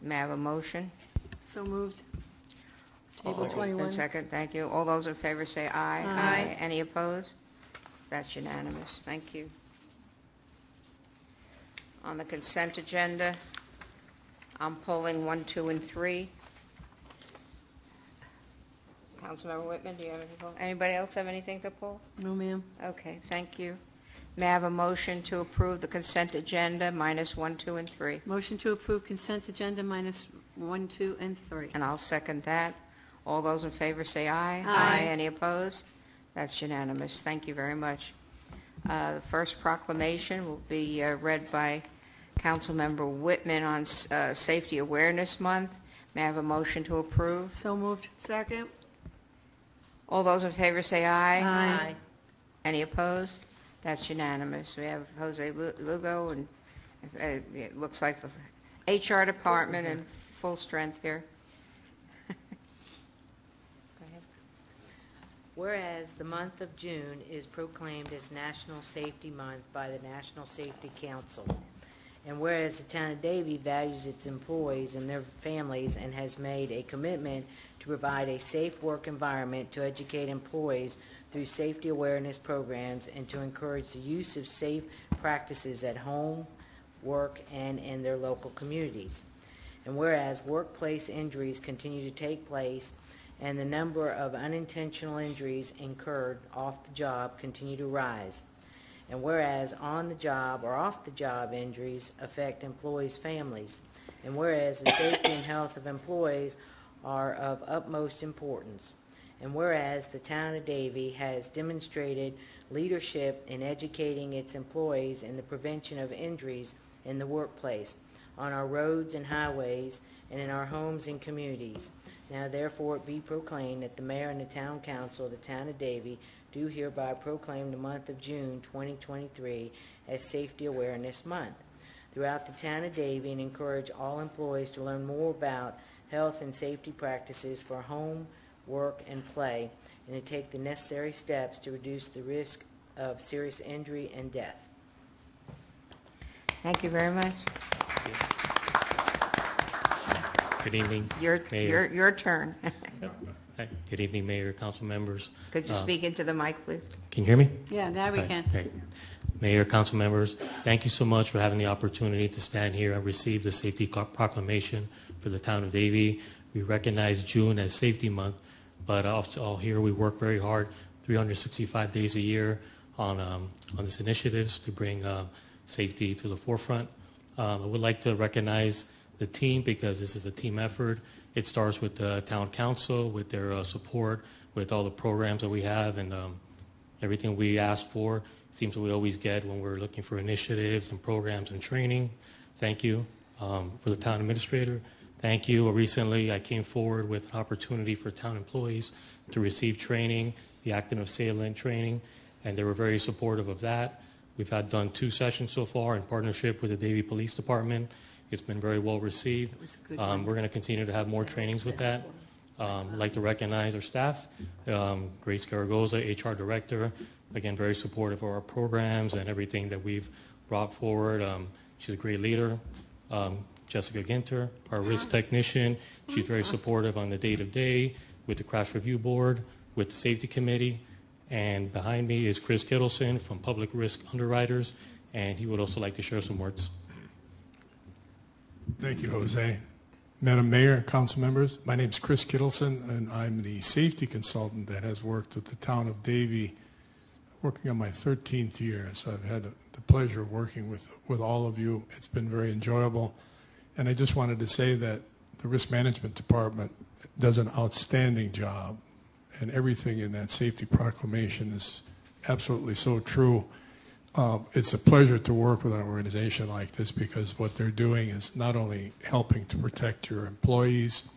[SPEAKER 1] May I have a motion?
[SPEAKER 8] So moved. Table
[SPEAKER 1] All- and
[SPEAKER 8] 21.
[SPEAKER 1] second, thank you. All those in favor say aye.
[SPEAKER 8] Aye.
[SPEAKER 1] Any opposed? That's unanimous. Thank you. On the consent agenda, I'm pulling one, two, and three. Councilmember Whitman, do you have anything to pull? Anybody else have anything to pull?
[SPEAKER 8] No, ma'am.
[SPEAKER 1] Okay, thank you. May I have a motion to approve the consent agenda minus one, two, and three?
[SPEAKER 8] Motion to approve consent agenda minus one, two, and three.
[SPEAKER 1] And I'll second that. All those in favor say aye.
[SPEAKER 8] Aye.
[SPEAKER 1] Any opposed? That's unanimous. Thank you very much. Uh, The first proclamation will be uh, read by Councilmember Whitman on uh, Safety Awareness Month. May I have a motion to approve?
[SPEAKER 8] So moved. Second.
[SPEAKER 1] All those in favor say aye.
[SPEAKER 8] Aye.
[SPEAKER 1] Any opposed? That's unanimous. We have Jose Lugo, and uh, it looks like the HR department in full strength here. Go ahead.
[SPEAKER 10] Whereas the month of June is proclaimed as National Safety Month by the National Safety Council, and whereas the town of Davie values its employees and their families and has made a commitment to provide a safe work environment to educate employees through safety awareness programs and to encourage the use of safe practices at home, work, and in their local communities. And whereas workplace injuries continue to take place and the number of unintentional injuries incurred off the job continue to rise. And whereas on the job or off the job injuries affect employees' families. And whereas the safety and health of employees are of utmost importance. And whereas the town of Davie has demonstrated leadership in educating its employees in the prevention of injuries in the workplace, on our roads and highways, and in our homes and communities. Now therefore it be proclaimed that the mayor and the town council of the town of Davie do hereby proclaim the month of June 2023 as Safety Awareness Month throughout the town of Davie and encourage all employees to learn more about health and safety practices for home, work, and play, and to take the necessary steps to reduce the risk of serious injury and death.
[SPEAKER 1] Thank you very much.
[SPEAKER 11] Good evening.
[SPEAKER 1] Your,
[SPEAKER 11] Mayor.
[SPEAKER 1] your, your turn.
[SPEAKER 11] Hi. Good evening, Mayor, council members.
[SPEAKER 1] Could you
[SPEAKER 11] Uh,
[SPEAKER 1] speak into the mic, please?
[SPEAKER 11] Can you hear me?
[SPEAKER 8] Yeah, now we
[SPEAKER 11] Hi.
[SPEAKER 8] can.
[SPEAKER 11] Great. Mayor, council members, thank you so much for having the opportunity to stand here and receive the safety Clo- proclamation for the town of Davie. We recognize June as Safety Month, but all here we work very hard, 365 days a year on um, on this initiatives to bring um, safety to the forefront. Um, I would like to recognize the team because this is a team effort. It starts with the town council, with their uh, support, with all the programs that we have, and um, everything we ask for seems we always get when we're looking for initiatives and programs and training. Thank you um, for the town administrator. Thank you. Recently, I came forward with an opportunity for town employees to receive training, the active assailant training, and they were very supportive of that. We've had done two sessions so far in partnership with the Davie Police Department. It's been very well received.
[SPEAKER 8] was a good
[SPEAKER 11] Um, we're going to continue to have more trainings with that. Um, I'd like to recognize our staff, um, Grace Garagoza, HR Director, again, very supportive of our programs and everything that we've brought forward. Um, she's a great leader. Jessica Ginter, our risk technician, she's very supportive on the day-to-day with the crash review board, with the safety committee. And behind me is Chris Kittleson from Public Risk Underwriters, and he would also like to share some words.
[SPEAKER 12] Thank you, Jose. Madam Mayor, council members, my name is Chris Kittleson, and I'm the safety consultant that has worked with the town of Davie, working on my 13th year. So I've had the pleasure of working with, with all of you. It's been very enjoyable. And I just wanted to say that the risk management department does an outstanding job, and everything in that safety proclamation is absolutely so true. Uh, it's a pleasure to work with an organization like this because what they're doing is not only helping to protect your employees,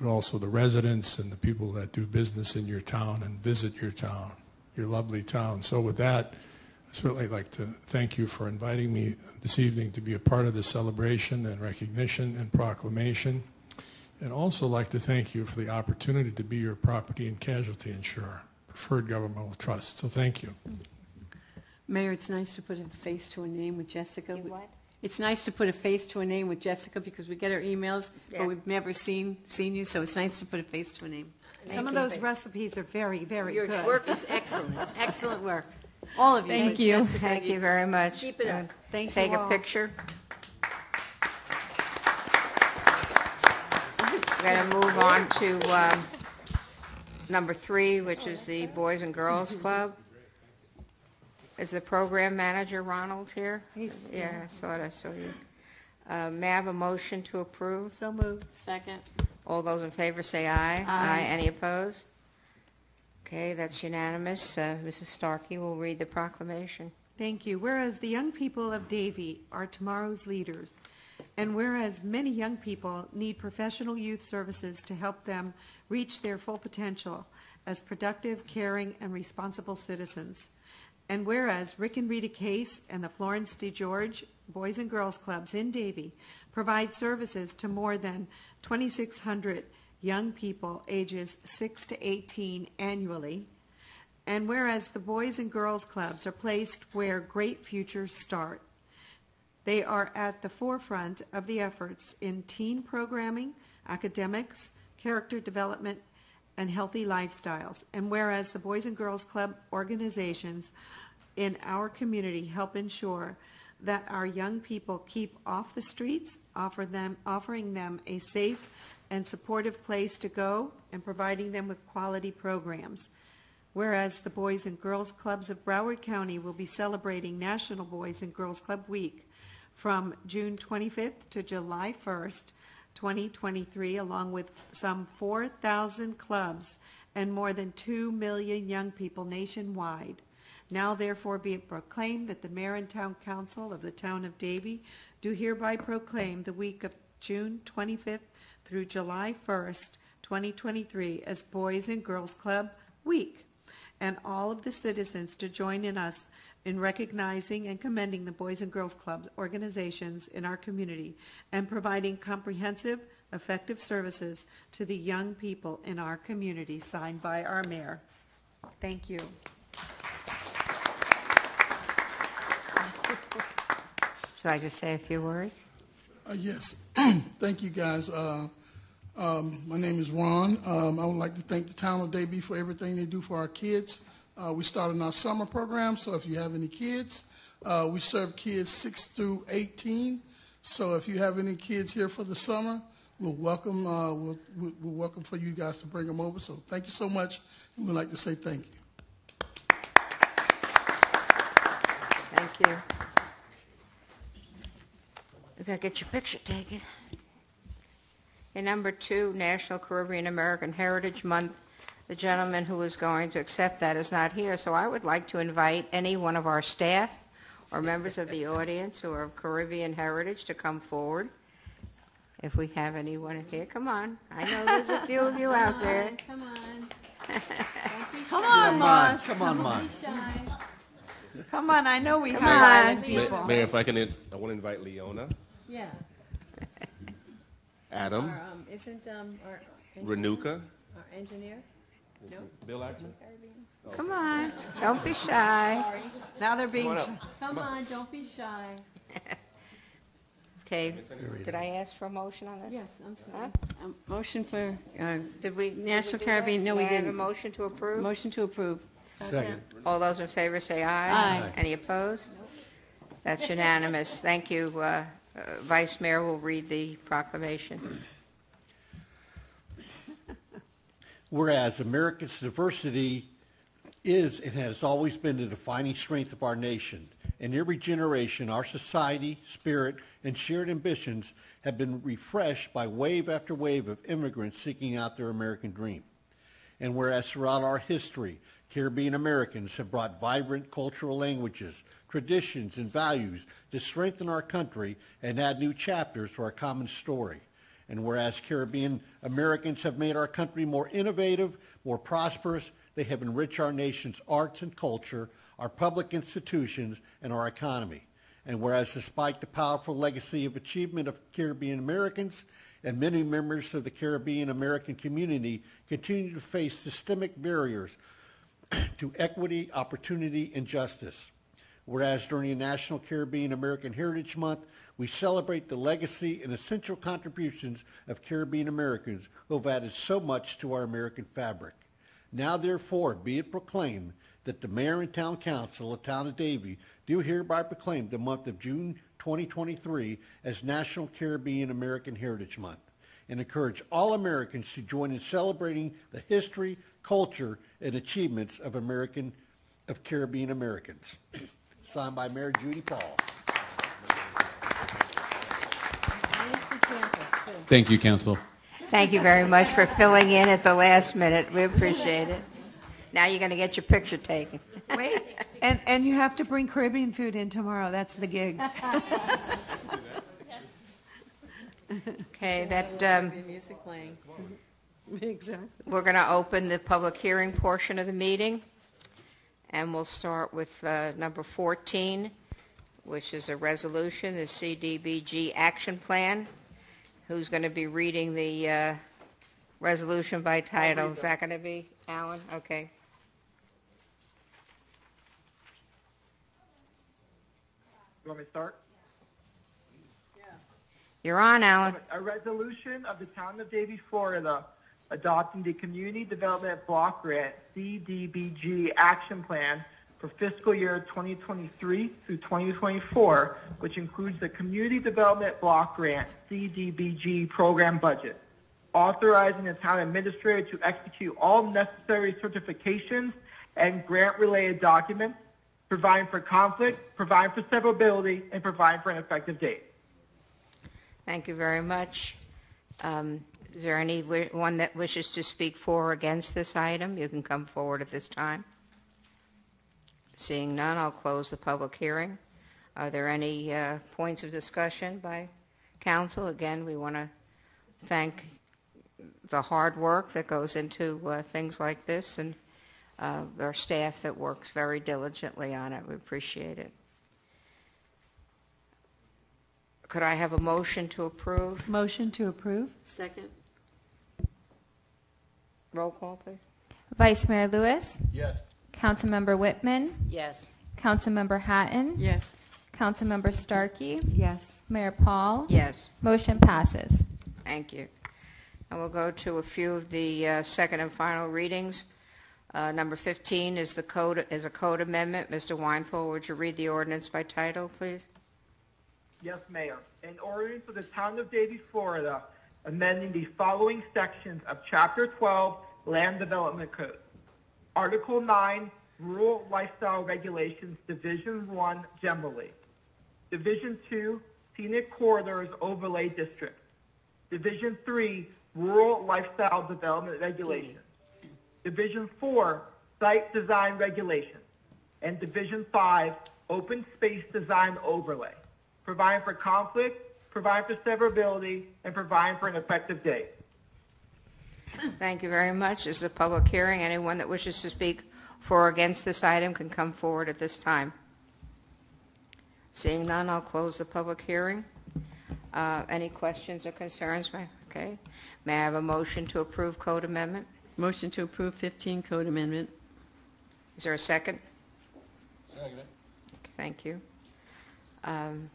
[SPEAKER 12] but also the residents and the people that do business in your town and visit your town, your lovely town. So with that, I certainly like to thank you for inviting me this evening to be a part of the celebration and recognition and proclamation. And also like to thank you for the opportunity to be your property and casualty insurer, preferred governmental trust. So thank you.
[SPEAKER 8] Mayor, it's nice to put a face to a name with Jessica.
[SPEAKER 1] You what?
[SPEAKER 8] It's nice to put a face to a name with Jessica because we get her emails,
[SPEAKER 1] Yeah.
[SPEAKER 8] but we've never seen, seen you, so it's nice to put a face to a name.
[SPEAKER 13] Some of those recipes are very, very
[SPEAKER 8] Your
[SPEAKER 13] good.
[SPEAKER 8] Your work is excellent, excellent work. All of you.
[SPEAKER 14] Thank
[SPEAKER 8] but
[SPEAKER 14] you.
[SPEAKER 8] Jessica,
[SPEAKER 1] Thank you very much.
[SPEAKER 8] Keep it up.
[SPEAKER 1] Uh,
[SPEAKER 13] Thank you
[SPEAKER 1] Take a picture. We're going to move on to um, number three, which is the Boys and Girls Club. Is the program manager Ronald here? Yeah, I saw it, I saw you. Uh, May I have a motion to approve?
[SPEAKER 8] So moved. Second.
[SPEAKER 1] All those in favor say aye. Aye. Any opposed? Okay, that's unanimous. Uh, Mrs. Starkey will read the proclamation.
[SPEAKER 13] Thank you. Whereas the young people of Davie are tomorrow's leaders, and whereas many young people need professional youth services to help them reach their full potential as productive, caring, and responsible citizens, and whereas Rick and Rita Case and the Florence DeGeorge Boys and Girls Clubs in Davie provide services to more than 2,600 young people ages 6 to 18 annually, and whereas the Boys and Girls Clubs are placed where great futures start, they are at the forefront of the efforts in teen programming, academics, character development, and healthy lifestyles. And whereas the Boys and Girls Club organizations in our community help ensure that our young people keep off the streets, offer them, offering them a safe and supportive place to go, and providing them with quality programs. Whereas the Boys and Girls Clubs of Broward County will be celebrating National Boys and Girls Club Week from June 25th to July 1st, 2023, along with some 4,000 clubs and more than 2 million young people nationwide. Now therefore be it proclaimed that the Mayor and Town Council of the Town of Davie do hereby proclaim the week of June 25th through July 1st, 2023 as Boys and Girls Club Week, and all of the citizens to join in us in recognizing and commending the Boys and Girls Club organizations in our community and providing comprehensive, effective services to the young people in our community, signed by our mayor. Thank you.
[SPEAKER 1] Would you like to say a few words?
[SPEAKER 15] Uh, yes. thank you, guys. Uh, um, my name is Ron. Um, I would like to thank the town of Davie for everything they do for our kids. Uh, we started our summer program, so if you have any kids, uh, we serve kids 6 through 18. So if you have any kids here for the summer, we'll welcome, uh, we'll, we'll welcome for you guys to bring them over. So thank you so much, and we'd like to say thank you.
[SPEAKER 1] Thank you. We gotta get your picture taken. And number two, National Caribbean American Heritage Month. The gentleman who is going to accept that is not here, so I would like to invite any one of our staff or members of the audience who are of Caribbean heritage to come forward. If we have anyone here, come on. I know there's a few of you out there.
[SPEAKER 8] Come on.
[SPEAKER 13] Come on, Moss.
[SPEAKER 9] Come on, Mon.
[SPEAKER 13] Come on, I know we
[SPEAKER 1] Come
[SPEAKER 13] highlighted
[SPEAKER 1] on.
[SPEAKER 13] people.
[SPEAKER 16] Mayor, if I can, I want to invite Leona,
[SPEAKER 8] Yeah.
[SPEAKER 16] Adam,
[SPEAKER 8] Our, um, isn't, um, our.
[SPEAKER 16] Renuka,
[SPEAKER 8] Our engineer? No.
[SPEAKER 16] Bill Action.
[SPEAKER 1] Come on. Don't be shy.
[SPEAKER 13] Now they're being,
[SPEAKER 16] Come on
[SPEAKER 8] Come on, don't be shy.
[SPEAKER 1] Okay, did I ask for a motion on this?
[SPEAKER 8] Yes, I'm
[SPEAKER 1] Huh?
[SPEAKER 8] sorry. Um, Motion for, uh,
[SPEAKER 1] Did we? did we
[SPEAKER 8] National
[SPEAKER 1] that?
[SPEAKER 8] Caribbean, no, we
[SPEAKER 1] May I have a
[SPEAKER 8] didn't.
[SPEAKER 1] motion to approve?
[SPEAKER 8] Motion to approve.
[SPEAKER 9] Second.
[SPEAKER 1] All those in favor say aye.
[SPEAKER 8] Aye.
[SPEAKER 1] Any opposed? That's unanimous. Thank you. Uh, uh, Vice Mayor will read the proclamation.
[SPEAKER 9] Whereas America's diversity is and has always been the defining strength of our nation. In every generation, our society, spirit, and shared ambitions have been refreshed by wave after wave of immigrants seeking out their American dream. And whereas throughout our history, Caribbean Americans have brought vibrant cultural languages, traditions, and values to strengthen our country and add new chapters to our common story. And whereas Caribbean Americans have made our country more innovative, more prosperous, they have enriched our nation's arts and culture, our public institutions, and our economy. And whereas despite the powerful legacy of achievement of Caribbean Americans, and many members of the Caribbean American community continue to face systemic barriers to equity, opportunity, and justice. Whereas during the National Caribbean American Heritage Month, we celebrate the legacy and essential contributions of Caribbean Americans who have added so much to our American fabric. Now therefore be it proclaimed that the Mayor and Town Council of Town of Davie do hereby proclaim the month of June 2023 as National Caribbean American Heritage Month and encourage all Americans to join in celebrating the history, culture, and achievements of American of Caribbean Americans. Signed by Mayor Judy Paul.
[SPEAKER 8] Mr. Campbell, too.
[SPEAKER 17] Thank you, Council.
[SPEAKER 1] Thank you very much for filling in at the last minute. We appreciate it. Now you're going to get your picture taken.
[SPEAKER 13] wait, and, and you have to bring Caribbean food in tomorrow. That's the gig.
[SPEAKER 1] Okay, that, um,
[SPEAKER 8] Music playing.
[SPEAKER 13] Exactly.
[SPEAKER 1] we're going to open the public hearing portion of the meeting, and we'll start with uh, number 14, which is a resolution, the CDBG Action Plan. Who's going to be reading the uh, resolution by title? Is that going to be Alan? Okay.
[SPEAKER 18] You want me to start? Yeah.
[SPEAKER 1] You're on, Alan.
[SPEAKER 18] A resolution of the Town of Davie, Florida, adopting the Community Development Block Grant CDBG Action Plan for fiscal year 2023 through 2024, which includes the Community Development Block Grant CDBG program budget, authorizing the town administrator to execute all necessary certifications and grant-related documents, providing for conflict, providing for severability, and providing for an effective date.
[SPEAKER 1] Thank you very much. Um, Is there anyone that wishes to speak for or against this item? You can come forward at this time. Seeing none, I'll close the public hearing. Are there any uh, points of discussion by council? Again, we want to thank the hard work that goes into uh, things like this and uh, our staff that works very diligently on it. We appreciate it. Could I have a motion to approve?
[SPEAKER 13] Motion to approve?
[SPEAKER 8] Second?
[SPEAKER 1] Roll call, please.
[SPEAKER 2] Vice Mayor Lewis.
[SPEAKER 9] Yes.
[SPEAKER 2] Councilmember Whitman.
[SPEAKER 10] Yes.
[SPEAKER 2] Councilmember Hattan.
[SPEAKER 8] Yes.
[SPEAKER 2] Councilmember Starkey.
[SPEAKER 13] Yes.
[SPEAKER 2] Mayor Paul.
[SPEAKER 1] Yes.
[SPEAKER 2] Motion passes.
[SPEAKER 1] Thank you. And we'll go to a few of the uh, second and final readings. Uh, Number 15 is the code, is a code amendment. Mr. Weinthal, would you read the ordinance by title, please?
[SPEAKER 18] Yes, Mayor. An ordinance of the Town of Davie, Florida, amending the following sections of Chapter 12 Land Development Code. Article 9, Rural Lifestyle Regulations, Division 1, generally. Division 2, Scenic Corridors Overlay District. Division 3, Rural Lifestyle Development Regulations. Division 4, Site Design Regulations. And Division 5, Open Space Design Overlay. Providing for conflict, providing for severability, and providing for an effective date.
[SPEAKER 1] Thank you very much. This is a public hearing. Anyone that wishes to speak for or against this item can come forward at this time. Seeing none, I'll close the public hearing. Uh, Any questions or concerns? Okay. May I have a motion to approve code amendment?
[SPEAKER 8] Motion to approve 15 code amendment.
[SPEAKER 1] Is there a second? Second. Thank you. Um,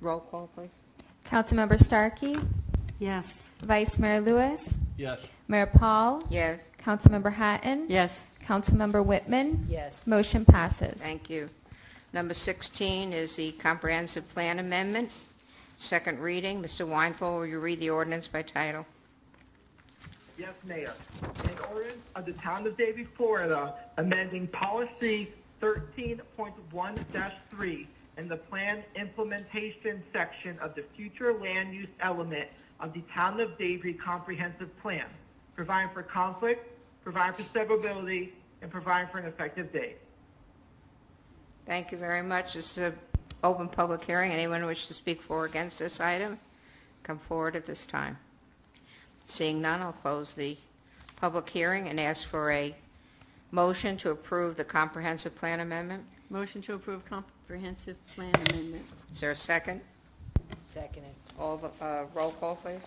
[SPEAKER 1] Roll call, please.
[SPEAKER 2] Councilmember Starkey.
[SPEAKER 13] Yes.
[SPEAKER 2] Vice Mayor Lewis.
[SPEAKER 9] Yes.
[SPEAKER 2] Mayor Paul.
[SPEAKER 1] Yes.
[SPEAKER 2] Councilmember Hattan.
[SPEAKER 8] Yes.
[SPEAKER 2] Councilmember Whitman.
[SPEAKER 10] Yes.
[SPEAKER 2] Motion passes.
[SPEAKER 1] Thank you. Number 16 is the comprehensive plan amendment, second reading. Mr. Weinthal, will you read the ordinance by title?
[SPEAKER 18] Yes, Mayor. An ordinance of the Town of Davie, Florida, amending Policy 13.1-3 in the Plan Implementation section of the Future Land Use Element of the Town of Davie Comprehensive Plan, providing for conflict, providing for severability, and providing for an effective date.
[SPEAKER 1] Thank you very much. This is an open public hearing. Anyone wish to speak for or against this item, come forward at this time. Seeing none, I'll close the public hearing and ask for a motion to approve the comprehensive plan amendment.
[SPEAKER 8] Motion to approve comprehensive plan amendment.
[SPEAKER 1] Is there a second?
[SPEAKER 10] Second.
[SPEAKER 1] All the, uh, roll call, please.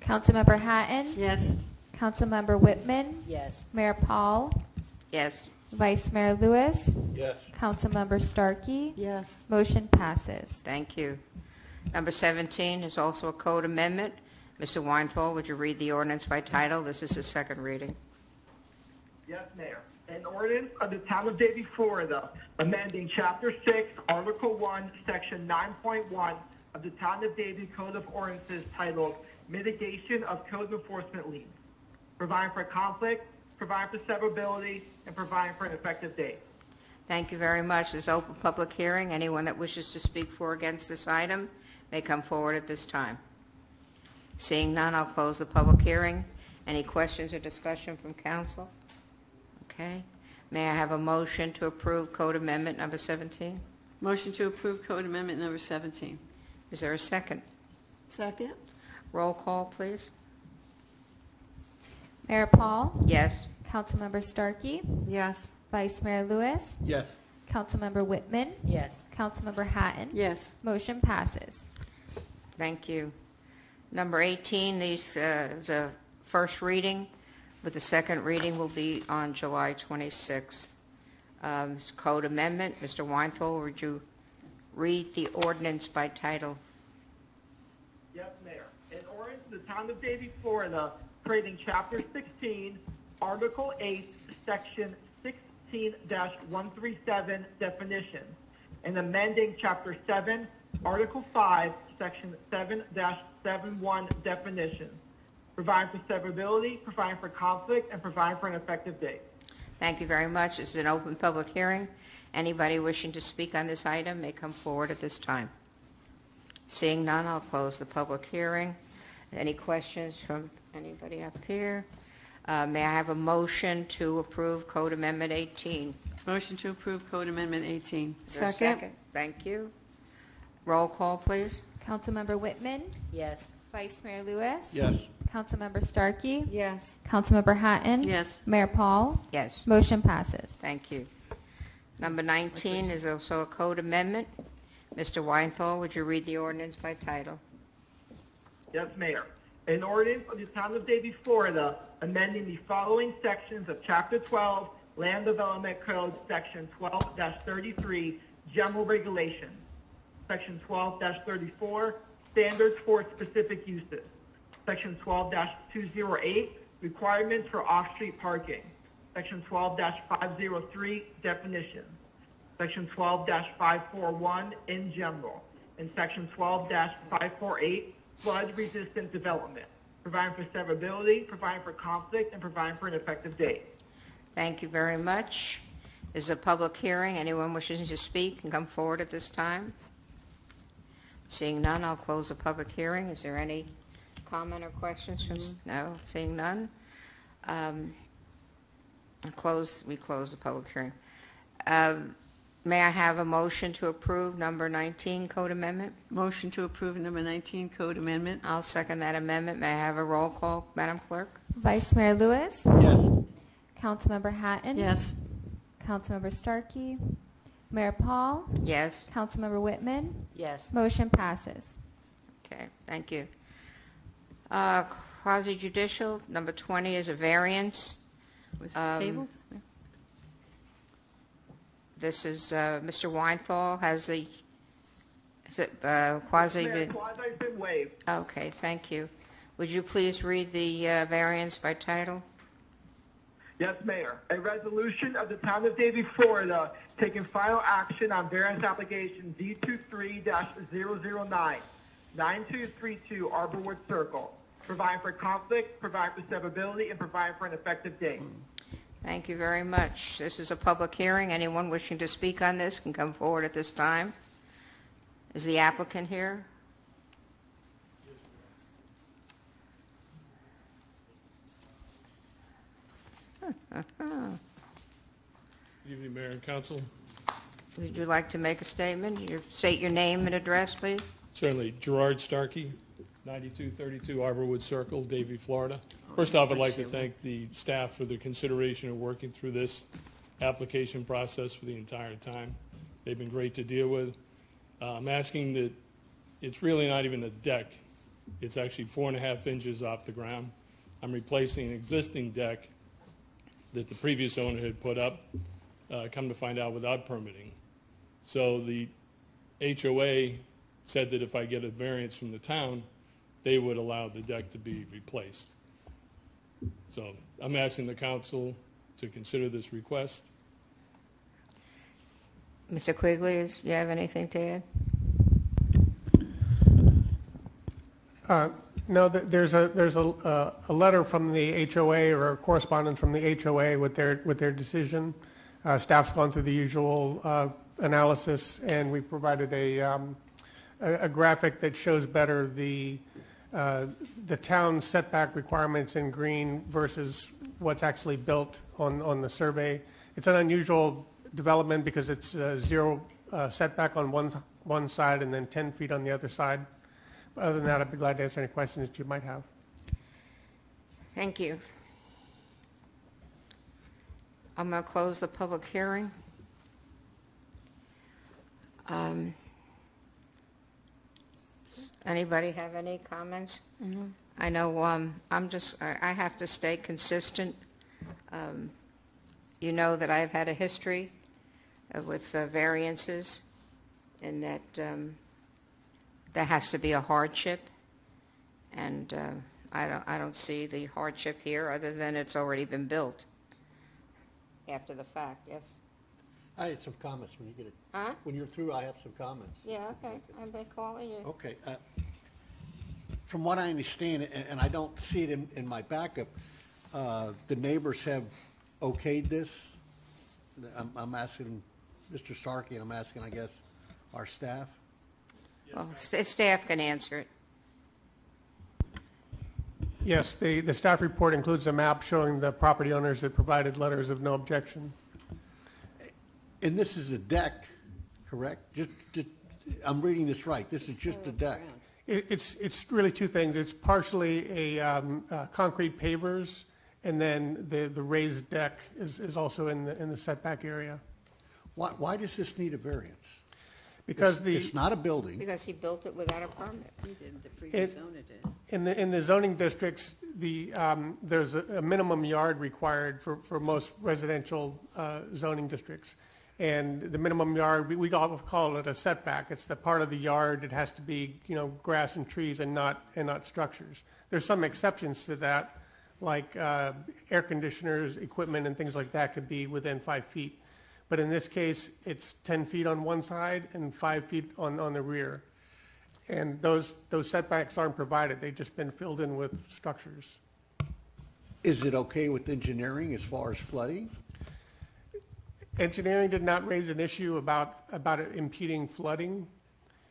[SPEAKER 2] Councilmember Hattan.
[SPEAKER 8] Yes.
[SPEAKER 2] Councilmember Whitman.
[SPEAKER 10] Yes.
[SPEAKER 2] Mayor Paul.
[SPEAKER 1] Yes.
[SPEAKER 2] Vice Mayor Lewis.
[SPEAKER 9] Yes.
[SPEAKER 2] Councilmember Starkey.
[SPEAKER 8] Yes.
[SPEAKER 2] Motion passes.
[SPEAKER 1] Thank you. Number 17 is also a code amendment. Mr. Weinthal, would you read the ordinance by title? This is the second reading.
[SPEAKER 18] Yes, Mayor. An ordinance of the Town of Davie, Florida, amending Chapter 6, Article 1, Section 9.1 of the Town of Davie Code of Ordinances titled Mitigation of Code Enforcement Liens, providing for conflict, providing for severability, and providing for an effective date.
[SPEAKER 1] Thank you very much. This open public hearing. Anyone that wishes to speak for or against this item may come forward at this time. Seeing none, I'll close the public hearing. Any questions or discussion from council? Okay. May I have a motion to approve Code Amendment Number 17?
[SPEAKER 8] Motion to approve code amendment number 17.
[SPEAKER 1] Is there a second?
[SPEAKER 8] Second?
[SPEAKER 1] Roll call, please.
[SPEAKER 2] Mayor Paul.
[SPEAKER 1] Yes.
[SPEAKER 2] Councilmember Starkey.
[SPEAKER 13] Yes.
[SPEAKER 2] Vice Mayor Lewis.
[SPEAKER 9] Yes.
[SPEAKER 2] Councilmember Whitman.
[SPEAKER 10] Yes.
[SPEAKER 2] Councilmember Hattan.
[SPEAKER 8] Yes.
[SPEAKER 2] Motion passes.
[SPEAKER 1] Thank you. Number 18, these uh, is a first reading, but the second reading will be on July 26th. Um, Code Amendment. Mr. Weinthal, would you read the ordinance by title?
[SPEAKER 18] Yes, Mayor. An ordinance of the Town of Davie, Florida, creating Chapter 16, Article 8, Section 16-137 definitions, and amending Chapter 7, Article 5, Section 7-71 definitions, providing for severability, providing for conflict, and providing for an effective date.
[SPEAKER 1] Thank you very much. This is an open public hearing. Anybody wishing to speak on this item may come forward at this time. Seeing none, I'll close the public hearing. Any questions from anybody up here? Uh, May I have a motion to approve Code Amendment 18?
[SPEAKER 8] Motion to approve code amendment 18.
[SPEAKER 1] Is there a second? Thank you. Roll call, please.
[SPEAKER 2] Councilmember Whitman.
[SPEAKER 10] Yes.
[SPEAKER 2] Vice Mayor Luis.
[SPEAKER 9] Yes.
[SPEAKER 2] Councilmember Starkey?
[SPEAKER 13] Yes.
[SPEAKER 2] Councilmember Hattan?
[SPEAKER 8] Yes.
[SPEAKER 2] Mayor Paul?
[SPEAKER 1] Yes.
[SPEAKER 2] Motion passes.
[SPEAKER 1] Thank you. Number 19 is also a code amendment. Mr. Weinthal, would you read the ordinance by title?
[SPEAKER 18] Yes, Mayor. An ordinance of the Town of Davie, Florida, amending the following sections of Chapter 12, Land Development Code, Section 12-33, General Regulations. Section 12-34, Standards for Specific Uses. Section 12-208, Requirements for Off-Street Parking. Section 12-503, Definitions. Section 12-541, In General. And Section 12-548, Flood-Resistant Development, providing for severability, providing for conflict, and providing for an effective date.
[SPEAKER 1] Thank you very much. This is a public hearing. Anyone wishing to speak can come forward at this time. Seeing none, I'll close the public hearing. Is there any comment or questions from, no, seeing none? Um, I'll Close, we close the public hearing. Um, May I have a motion to approve number 19 code amendment?
[SPEAKER 8] Motion to approve number 19 code amendment.
[SPEAKER 1] I'll second that amendment. May I have a roll call, Madam Clerk?
[SPEAKER 2] Vice Mayor Luis?
[SPEAKER 9] Yes.
[SPEAKER 2] Councilmember Hattan?
[SPEAKER 8] Yes.
[SPEAKER 2] Councilmember Starkey? Mayor Paul?
[SPEAKER 1] Yes.
[SPEAKER 2] Councilmember Whitman?
[SPEAKER 10] Yes.
[SPEAKER 2] Motion passes.
[SPEAKER 1] Okay, thank you. Uh, Quasi judicial, number 20 is a variance.
[SPEAKER 8] Was it
[SPEAKER 1] Um,
[SPEAKER 8] tabled?
[SPEAKER 1] This is, uh, Mr. Weinthal has the, is it, uh, quasi,
[SPEAKER 18] Mayor, quasi's been waived.
[SPEAKER 1] okay, thank you. Would you please read the uh, variance by title?
[SPEAKER 18] Yes, Mayor. A resolution of the Town of Davie, Florida, taking final action on variance application Z23-009, 9232 Arborwood Circle, providing for conflict, providing for severability, and providing for an effective date.
[SPEAKER 1] Thank you very much. This is a public hearing. Anyone wishing to speak on this can come forward at this time. Is the applicant here?
[SPEAKER 12] Good evening, Mayor and Council.
[SPEAKER 1] Would you like to make a statement? Your- State your name and address, please.
[SPEAKER 12] Certainly, Gerard Starkey, 9232 Arborwood Circle, Davie, Florida. First off, I'd like to thank the staff for their consideration of working through this application process for the entire time. They've been great to deal with. Uh, I'm asking that, it's really not even a deck. It's actually four and a half inches off the ground. I'm replacing an existing deck that the previous owner had put up, uh, come to find out without permitting. So the HOA said that if I get a variance from the town, they would allow the deck to be replaced. So I'm asking the council to consider this request.
[SPEAKER 1] Mr. Quigley, is- do you have anything to add?
[SPEAKER 17] Uh, No, th- there's a, there's a, uh, a letter from the HOA or a correspondence from the HOA with their, with their decision. Uh, Staff's gone through the usual uh, analysis, and we provided a, um, a a graphic that shows better the, uh, the town setback requirements in green versus what's actually built on, on the survey. It's an unusual development because it's uh, zero uh, setback on one, one side and then 10 feet on the other side. Other than that, I'd be glad to answer any questions that you might have.
[SPEAKER 1] Thank you. I'm going to close the public hearing. Um, Anybody have any comments? I know um, I'm just, I I have to stay consistent. Um, You know that I've had a history uh, with uh, variances, and that um, there has to be a hardship. And uh, I don't, I don't see the hardship here, other than it's already been built after the fact, yes?
[SPEAKER 9] I had some comments when you get it.
[SPEAKER 1] Huh?
[SPEAKER 9] When you're through, I have some comments.
[SPEAKER 1] Yeah, okay, I've been calling you.
[SPEAKER 9] Okay. uh, From what I understand, a- and I don't see it in, in my backup, uh, the neighbors have okayed this. I'm, I'm asking Mr. Starkey, and I'm asking, I guess, our staff.
[SPEAKER 1] Well, st- staff can answer it.
[SPEAKER 17] Yes, the, the staff report includes a map showing the property owners that provided letters of no objection.
[SPEAKER 9] And this is a deck, correct? Just, just, I'm reading this right. This is just a deck.
[SPEAKER 17] It, it's, it's really two things. It's partially a um, uh, concrete pavers, and then the, the raised deck is, is also in the, in the setback area.
[SPEAKER 9] Why, why does this need a variance?
[SPEAKER 17] Because
[SPEAKER 9] It's-
[SPEAKER 17] the.
[SPEAKER 9] It's not a building.
[SPEAKER 1] Because he built it without a permit.
[SPEAKER 8] He did, the free
[SPEAKER 17] It-
[SPEAKER 8] zone it did.
[SPEAKER 17] In the, in the zoning districts, the, um, there's a, a minimum yard required for, for most residential, uh, zoning districts. And the minimum yard, we, we all call it a setback. It's the part of the yard, it has to be, you know, grass and trees and not, and not structures. There's some exceptions to that, like, uh, air conditioners, equipment and things like that could be within five feet. But in this case, it's ten feet on one side and five feet on, on the rear. And those, those setbacks aren't provided, they've just been filled in with structures.
[SPEAKER 9] Is it okay with engineering as far as flooding?
[SPEAKER 17] Engineering did not raise an issue about, about it impeding flooding.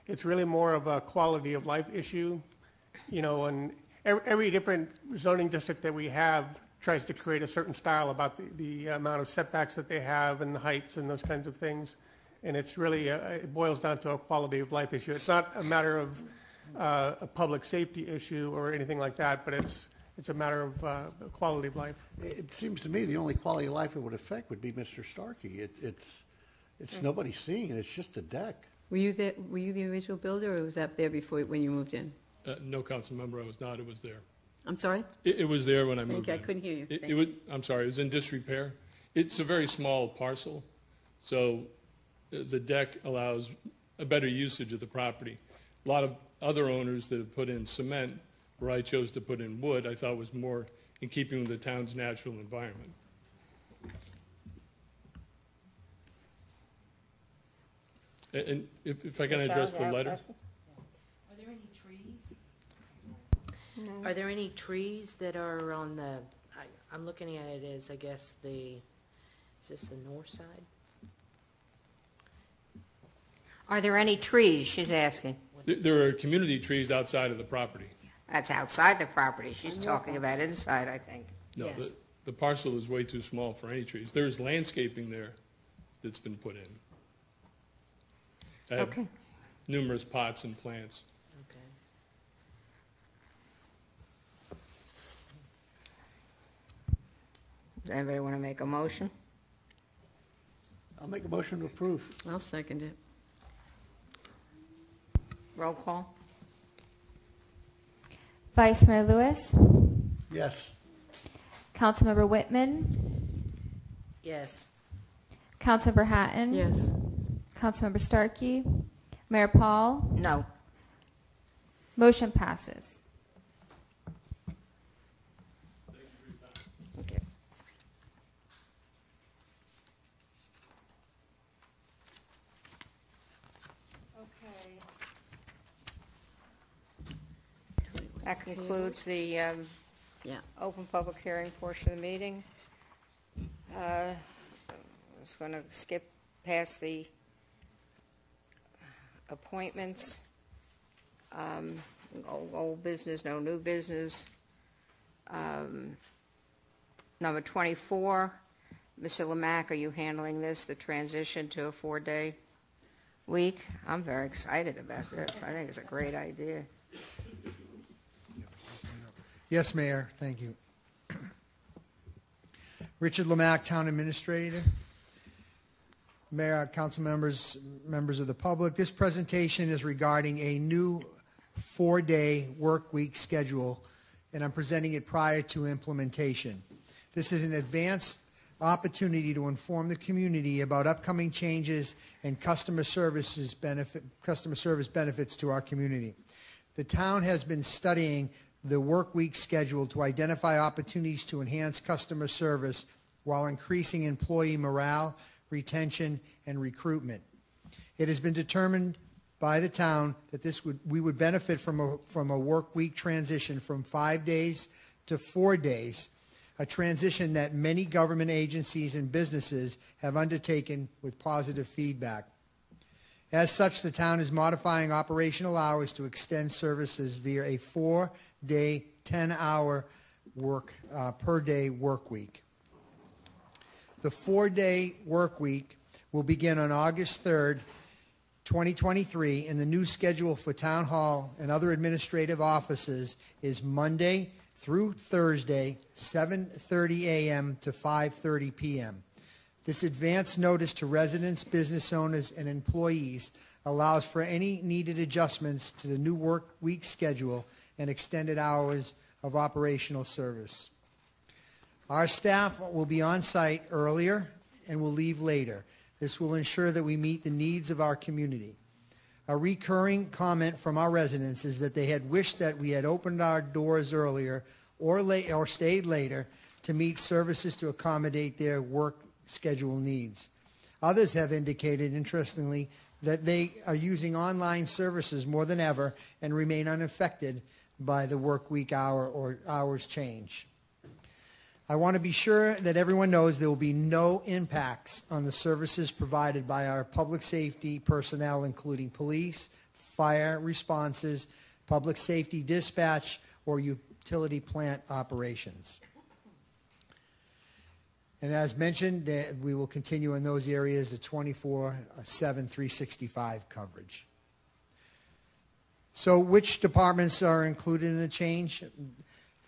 [SPEAKER 17] It's really more of a quality of life issue, you know, and every, every different zoning district that we have tries to create a certain style about the, the amount of setbacks that they have and the heights and those kinds of things. And it's really, a- it boils down to a quality of life issue. It's not a matter of uh, a public safety issue or anything like that, but it's, it's a matter of uh, quality of life.
[SPEAKER 9] It seems to me the only quality of life it would affect would be Mr. Starkey. It, it's, it's nobody seeing it, it's just a deck.
[SPEAKER 8] Were you there, were you the original builder, or was that there before, when you moved in?
[SPEAKER 19] Uh, No, council member, I was not. It was there.
[SPEAKER 8] I'm sorry?
[SPEAKER 19] It, it was there when I
[SPEAKER 8] Thank
[SPEAKER 19] moved
[SPEAKER 8] you.
[SPEAKER 19] in.
[SPEAKER 8] I couldn't hear you.
[SPEAKER 19] It,
[SPEAKER 8] Thank
[SPEAKER 19] it would, I'm sorry, it was in disrepair. It's a very small parcel, so uh, the deck allows a better usage of the property. A lot of other owners that have put in cement, where I chose to put in wood, I thought was more in keeping with the town's natural environment. A- And if, if I can address the
[SPEAKER 1] have a
[SPEAKER 19] letter.
[SPEAKER 1] question?
[SPEAKER 10] Are there any trees? Are there any trees that are on the, I, I'm looking at it as, I guess, the, is this the north side?
[SPEAKER 1] Are there any trees, she's asking?
[SPEAKER 19] There- There are community trees outside of the property.
[SPEAKER 1] That's outside the property. She's talking about inside, I think.
[SPEAKER 19] No,
[SPEAKER 10] Yes.
[SPEAKER 19] the, the parcel is way too small for any trees. There's landscaping there that's been put in. I have
[SPEAKER 1] Okay.
[SPEAKER 19] Numerous pots and plants.
[SPEAKER 10] Okay.
[SPEAKER 1] Does anybody want to make a motion?
[SPEAKER 9] I'll make a motion to approve.
[SPEAKER 8] I'll second it.
[SPEAKER 1] Roll call?
[SPEAKER 2] Vice Mayor Luis,
[SPEAKER 9] Yes.
[SPEAKER 2] Councilmember Whitman,
[SPEAKER 10] Yes.
[SPEAKER 2] Councilmember Hattan.
[SPEAKER 8] Yes.
[SPEAKER 2] Councilmember Starkey, Mayor Paul.
[SPEAKER 1] No.
[SPEAKER 2] Motion passes.
[SPEAKER 1] Okay. Okay. That concludes the um,
[SPEAKER 8] Yeah.
[SPEAKER 1] open public hearing portion of the meeting. Uh, I was going to skip past the appointments. Um, Old old business, no new business. Um, Number 24, Mr. Lemack, are you handling this, the transition to a four-day week? I'm very excited about this. I think it's a great idea.
[SPEAKER 20] Yes, Mayor, thank you. Richard Lemack, Town Administrator. Mayor, uh, council members, members of the public, this presentation is regarding a new four-day work week schedule, and I'm presenting it prior to implementation. This is an advanced opportunity to inform the community about upcoming changes and customer services benefit, customer service benefits to our community. The town has been studying the work week schedule to identify opportunities to enhance customer service while increasing employee morale, retention, and recruitment. It has been determined by the town that this would, we would benefit from a, from a work week transition from five days to four days, a transition that many government agencies and businesses have undertaken with positive feedback. As such, the town is modifying operational hours to extend services via a four-day, 10-hour work, uh, per day work week. The four-day work week will begin on August 3rd 2023, and the new schedule for Town Hall and other administrative offices is Monday through Thursday, 7:30 a.m. to 5:30 p.m. This advance notice to residents, business owners, and employees allows for any needed adjustments to the new work week schedule and extended hours of operational service. Our staff will be on site earlier and will leave later. This will ensure that we meet the needs of our community. A recurring comment from our residents is that they had wished that we had opened our doors earlier or late or stayed later to meet services to accommodate their work schedule needs. Others have indicated, interestingly, that they are using online services more than ever and remain unaffected by the work week hour or hours change. I want to be sure that everyone knows there will be no impacts on the services provided by our public safety personnel, including police, fire responses, public safety dispatch, or utility plant operations. And as mentioned, we will continue in those areas the 24 7 365 coverage. So, which departments are included in the change?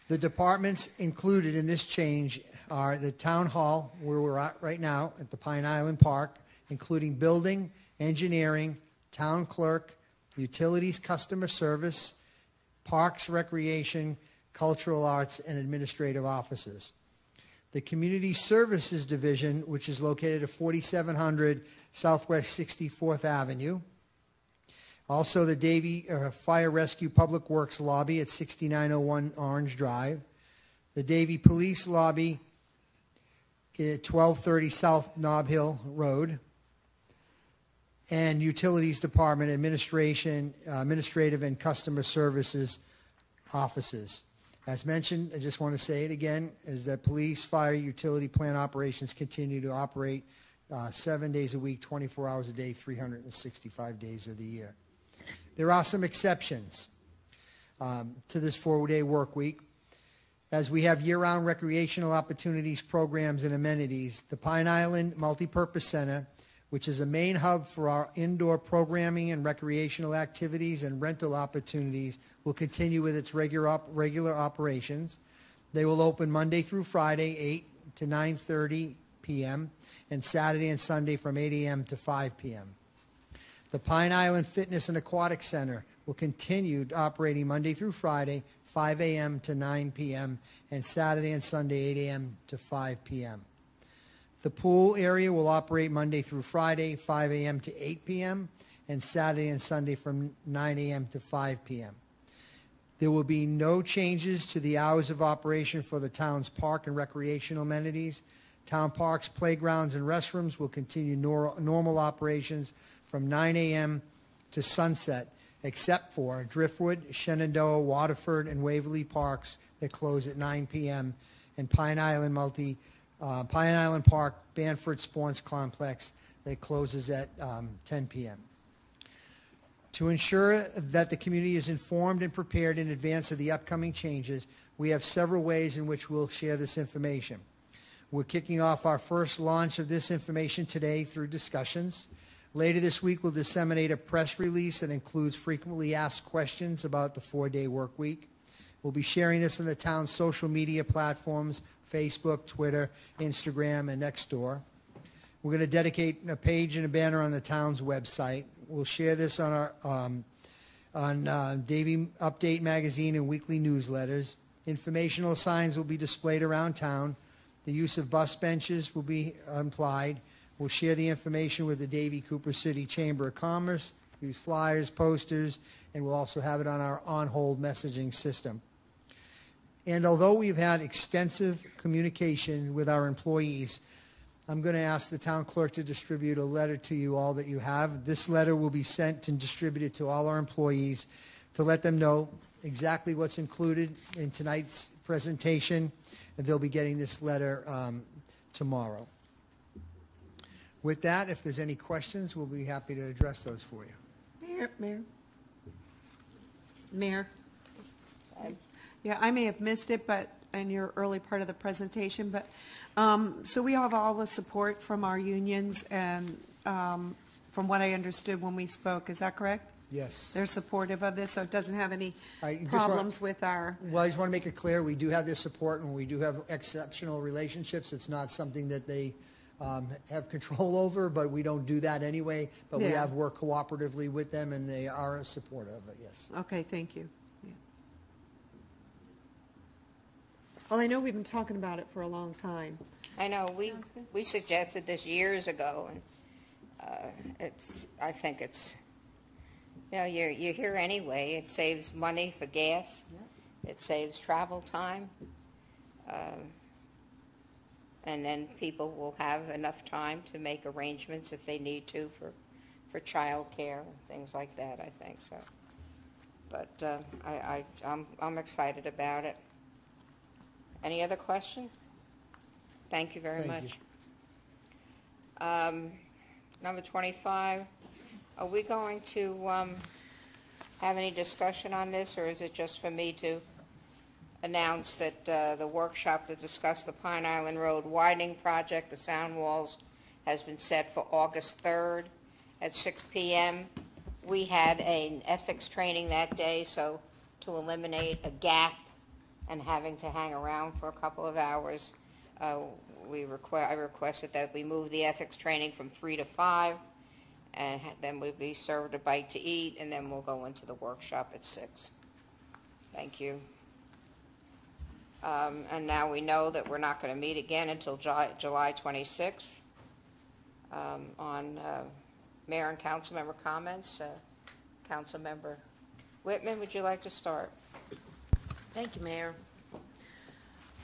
[SPEAKER 20] The departments included in this change are the town hall, where we're at right now at the Pine Island Park, including building, engineering, town clerk, utilities, customer service, parks, recreation, cultural arts, and administrative offices. The Community Services Division, which is located at 4700 Southwest 64th Avenue. Also, the Davie uh, Fire Rescue Public Works Lobby at 6901 Orange Drive. The Davie Police Lobby at 1230 South Nob Hill Road. And Utilities Department Administration, uh, Administrative and Customer Services offices. As mentioned, I just want to say it again, is that police, fire, utility plant operations continue to operate uh, seven days a week, 24 hours a day, 365 days of the year. There are some exceptions um, to this four-day work week. As we have year-round recreational opportunities, programs, and amenities, the Pine Island Multipurpose Center, which is a main hub for our indoor programming and recreational activities and rental opportunities, will continue with its regular, op- regular operations. They will open Monday through Friday, 8 to 9.30 p.m., and Saturday and Sunday from 8 a.m. to 5 p.m. The Pine Island Fitness and Aquatic Center will continue operating Monday through Friday, 5 a.m. to 9 p.m., and Saturday and Sunday, 8 a.m. to 5 p.m. The pool area will operate Monday through Friday, 5 a.m. to 8 p.m., and Saturday and Sunday from 9 a.m. to 5 p.m. There will be no changes to the hours of operation for the town's park and recreational amenities. Town parks, playgrounds, and restrooms will continue nor- normal operations from 9 a.m. to sunset, except for Driftwood, Shenandoah, Waterford, and Waverly Parks that close at 9 p.m., and Pine Island Multi, uh, Pine Island Park, Bamford Sports Complex that closes at um, 10 p.m. To ensure that the community is informed and prepared in advance of the upcoming changes, we have several ways in which we'll share this information. We're kicking off our first launch of this information today through discussions. Later this week, we'll disseminate a press release that includes frequently asked questions about the four-day work week. We'll be sharing this on the town's social media platforms, Facebook, Twitter, Instagram, and Nextdoor. We're going to dedicate a page and a banner on the town's website. We'll share this on our um, on uh, Davie Update magazine and weekly newsletters. Informational signs will be displayed around town. The use of bus benches will be implied. We'll share the information with the Davie Cooper City Chamber of Commerce, use flyers, posters, and we'll also have it on our on-hold messaging system. And although we've had extensive communication with our employees, I'm going to ask the town clerk to distribute a letter to you all that you have. This letter will be sent and distributed to all our employees to let them know exactly what's included in tonight's presentation, and they'll be getting this letter um, tomorrow. With that, if there's any questions, we'll be happy to address those for you.
[SPEAKER 13] Mayor, Mayor. Mayor. Yeah, I may have missed it, but in your early part of the presentation, but, um, so we have all the support from our unions and, um, from what I understood when we spoke. Is that correct?
[SPEAKER 20] Yes.
[SPEAKER 13] They're supportive of this, so it doesn't have any
[SPEAKER 20] I just want-
[SPEAKER 13] problems with our,
[SPEAKER 20] Well, I just want to make it clear, we do have their support and we do have exceptional relationships. It's not something that they um, have control over, but we don't do that anyway. But we
[SPEAKER 13] Yeah.
[SPEAKER 20] have worked cooperatively with them and they are supportive of it, yes.
[SPEAKER 13] okay, thank you. Yeah. Well, I know we've been talking about it for a long time.
[SPEAKER 1] I know, we, we suggested this years ago, and uh, it's, I think it's, you know, you're, you're here anyway, it saves money for gas, it saves travel time, um, and then people will have enough time to make arrangements if they need to for, for childcare and things like that, I think, so. But uh, I, I, I'm, I'm excited about it. Any other question? Thank you very
[SPEAKER 20] Thank
[SPEAKER 1] much. Um, Number 25, are we going to um, have any discussion on this, or is it just for me to announce that uh, the workshop to discuss the Pine Island Road widening project, the sound walls, has been set for August 3rd at 6 PM? We had an ethics training that day, so to eliminate a gap and having to hang around for a couple of hours, uh, we request, I requested that we move the ethics training from three to five, and then we'll be served a bite to eat, and then we'll go into the workshop at six. Thank you. Um, and now we know that we're not going to meet again until July, July 26th. Um, on uh, mayor and council member comments, uh, Councilmember Whitman, would you like to start?
[SPEAKER 10] Thank you, Mayor.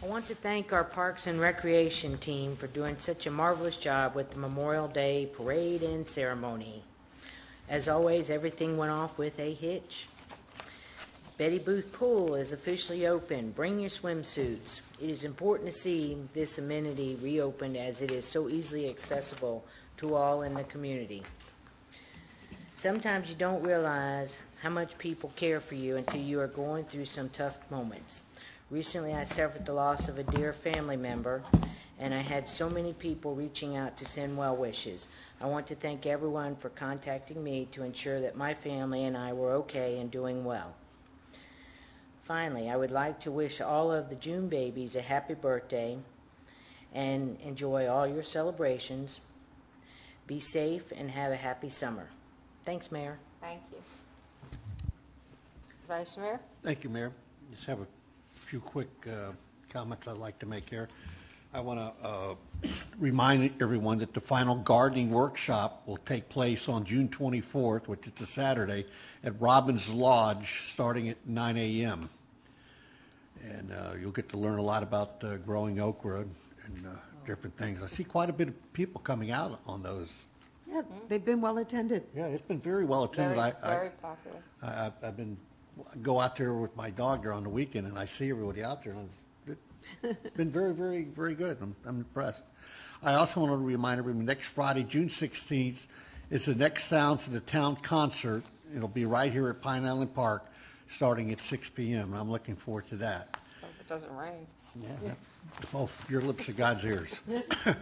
[SPEAKER 10] I want to thank our Parks and Recreation team for doing such a marvelous job with the Memorial Day parade and ceremony. As always, everything went off with a hitch. Betty Booth Pool is officially open. Bring your swimsuits. It is important to see this amenity reopened as it is so easily accessible to all in the community. Sometimes you don't realize how much people care for you until you are going through some tough moments. Recently, I suffered the loss of a dear family member, and I had so many people reaching out to send well wishes. I want to thank everyone for contacting me to ensure that my family and I were okay and doing well. Finally, I would like to wish all of the June babies a happy birthday and enjoy all your celebrations. Be safe and have a happy summer. Thanks, Mayor.
[SPEAKER 1] Thank you. Vice Mayor?
[SPEAKER 9] Thank you, Mayor. Just have a few quick uh, comments I'd like to make here. I want to remind everyone that the final gardening workshop will take place on June 24th, which is a Saturday, at Robbins Lodge, starting at 9 a.m. And uh, you'll get to learn a lot about uh, growing okra and uh, different things. I see quite a bit of people coming out on those.
[SPEAKER 13] Yeah, they've been well attended.
[SPEAKER 9] Yeah, it's been very well attended.
[SPEAKER 1] Very,
[SPEAKER 9] I, I,
[SPEAKER 1] popular.
[SPEAKER 9] I, I've I've been, go out there with my dog there on the weekend, and I see everybody out there, and it's it's been very, very, very good. I'm, I'm impressed. I also want to remind everyone, next Friday, June 16th, is the next Sounds of the Town concert. It'll be right here at Pine Island Park, starting at 6 p.m., I'm looking forward to that.
[SPEAKER 1] Hope it doesn't rain.
[SPEAKER 9] Yeah. Oh, your lips are God's ears.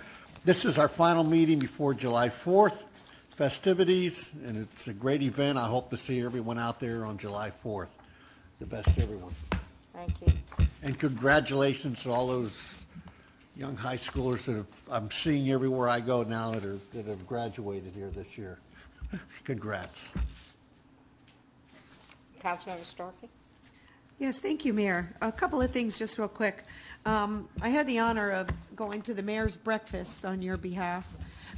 [SPEAKER 9] This is our final meeting before July 4th festivities, and it's a great event. I hope to see everyone out there on July 4th. The best to everyone.
[SPEAKER 1] Thank you.
[SPEAKER 9] And congratulations to all those young high schoolers that have, I'm seeing everywhere I go now that are, that have graduated here this year. Congrats.
[SPEAKER 1] Councilmember Starkey?
[SPEAKER 13] Yes, thank you, Mayor. A couple of things just real quick. Um, I had the honor of going to the mayor's breakfast on your behalf.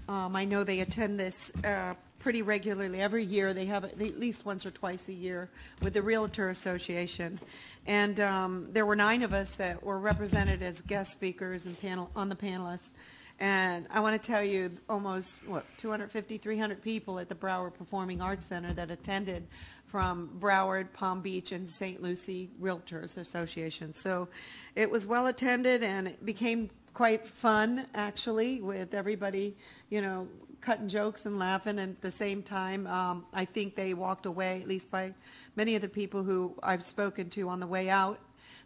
[SPEAKER 13] Um, I know they attend this uh, pretty regularly. Every year, they have at least once or twice a year with the Realtor Association. And um, there were nine of us that were represented as guest speakers and panel, on the panelists. And I want to tell you, almost, what, 250, 300 people at the Broward Performing Arts Center that attended from Broward, Palm Beach, and St. Lucie Realtors Association. So it was well attended and it became quite fun, actually, with everybody, you know, cutting jokes and laughing. And at the same time, um, I think they walked away, at least by many of the people who I've spoken to on the way out,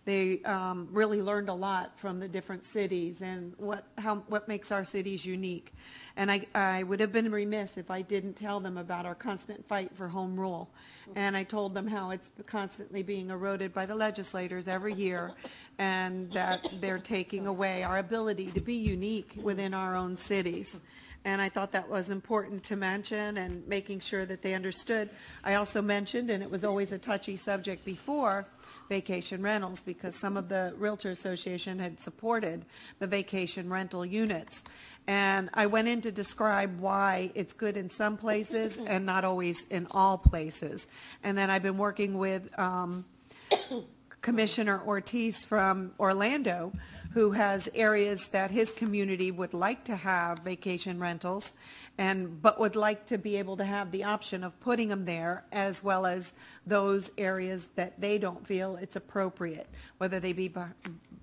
[SPEAKER 13] they um, really learned a lot from the different cities and what how what makes our cities unique. And I, I would have been remiss if I didn't tell them about our constant fight for home rule. And I told them how it's constantly being eroded by the legislators every year and that they're taking away our ability to be unique within our own cities. And I thought that was important to mention and making sure that they understood. I also mentioned, and it was always a touchy subject before, vacation rentals because some of the Realtor Association had supported the vacation rental units. And I went in to describe why it's good in some places and not always in all places. And then I've been working with um, Commissioner Ortiz from Orlando, who has areas that his community would like to have vacation rentals and but would like to be able to have the option of putting them there as well as those areas that they don't feel it's appropriate whether they be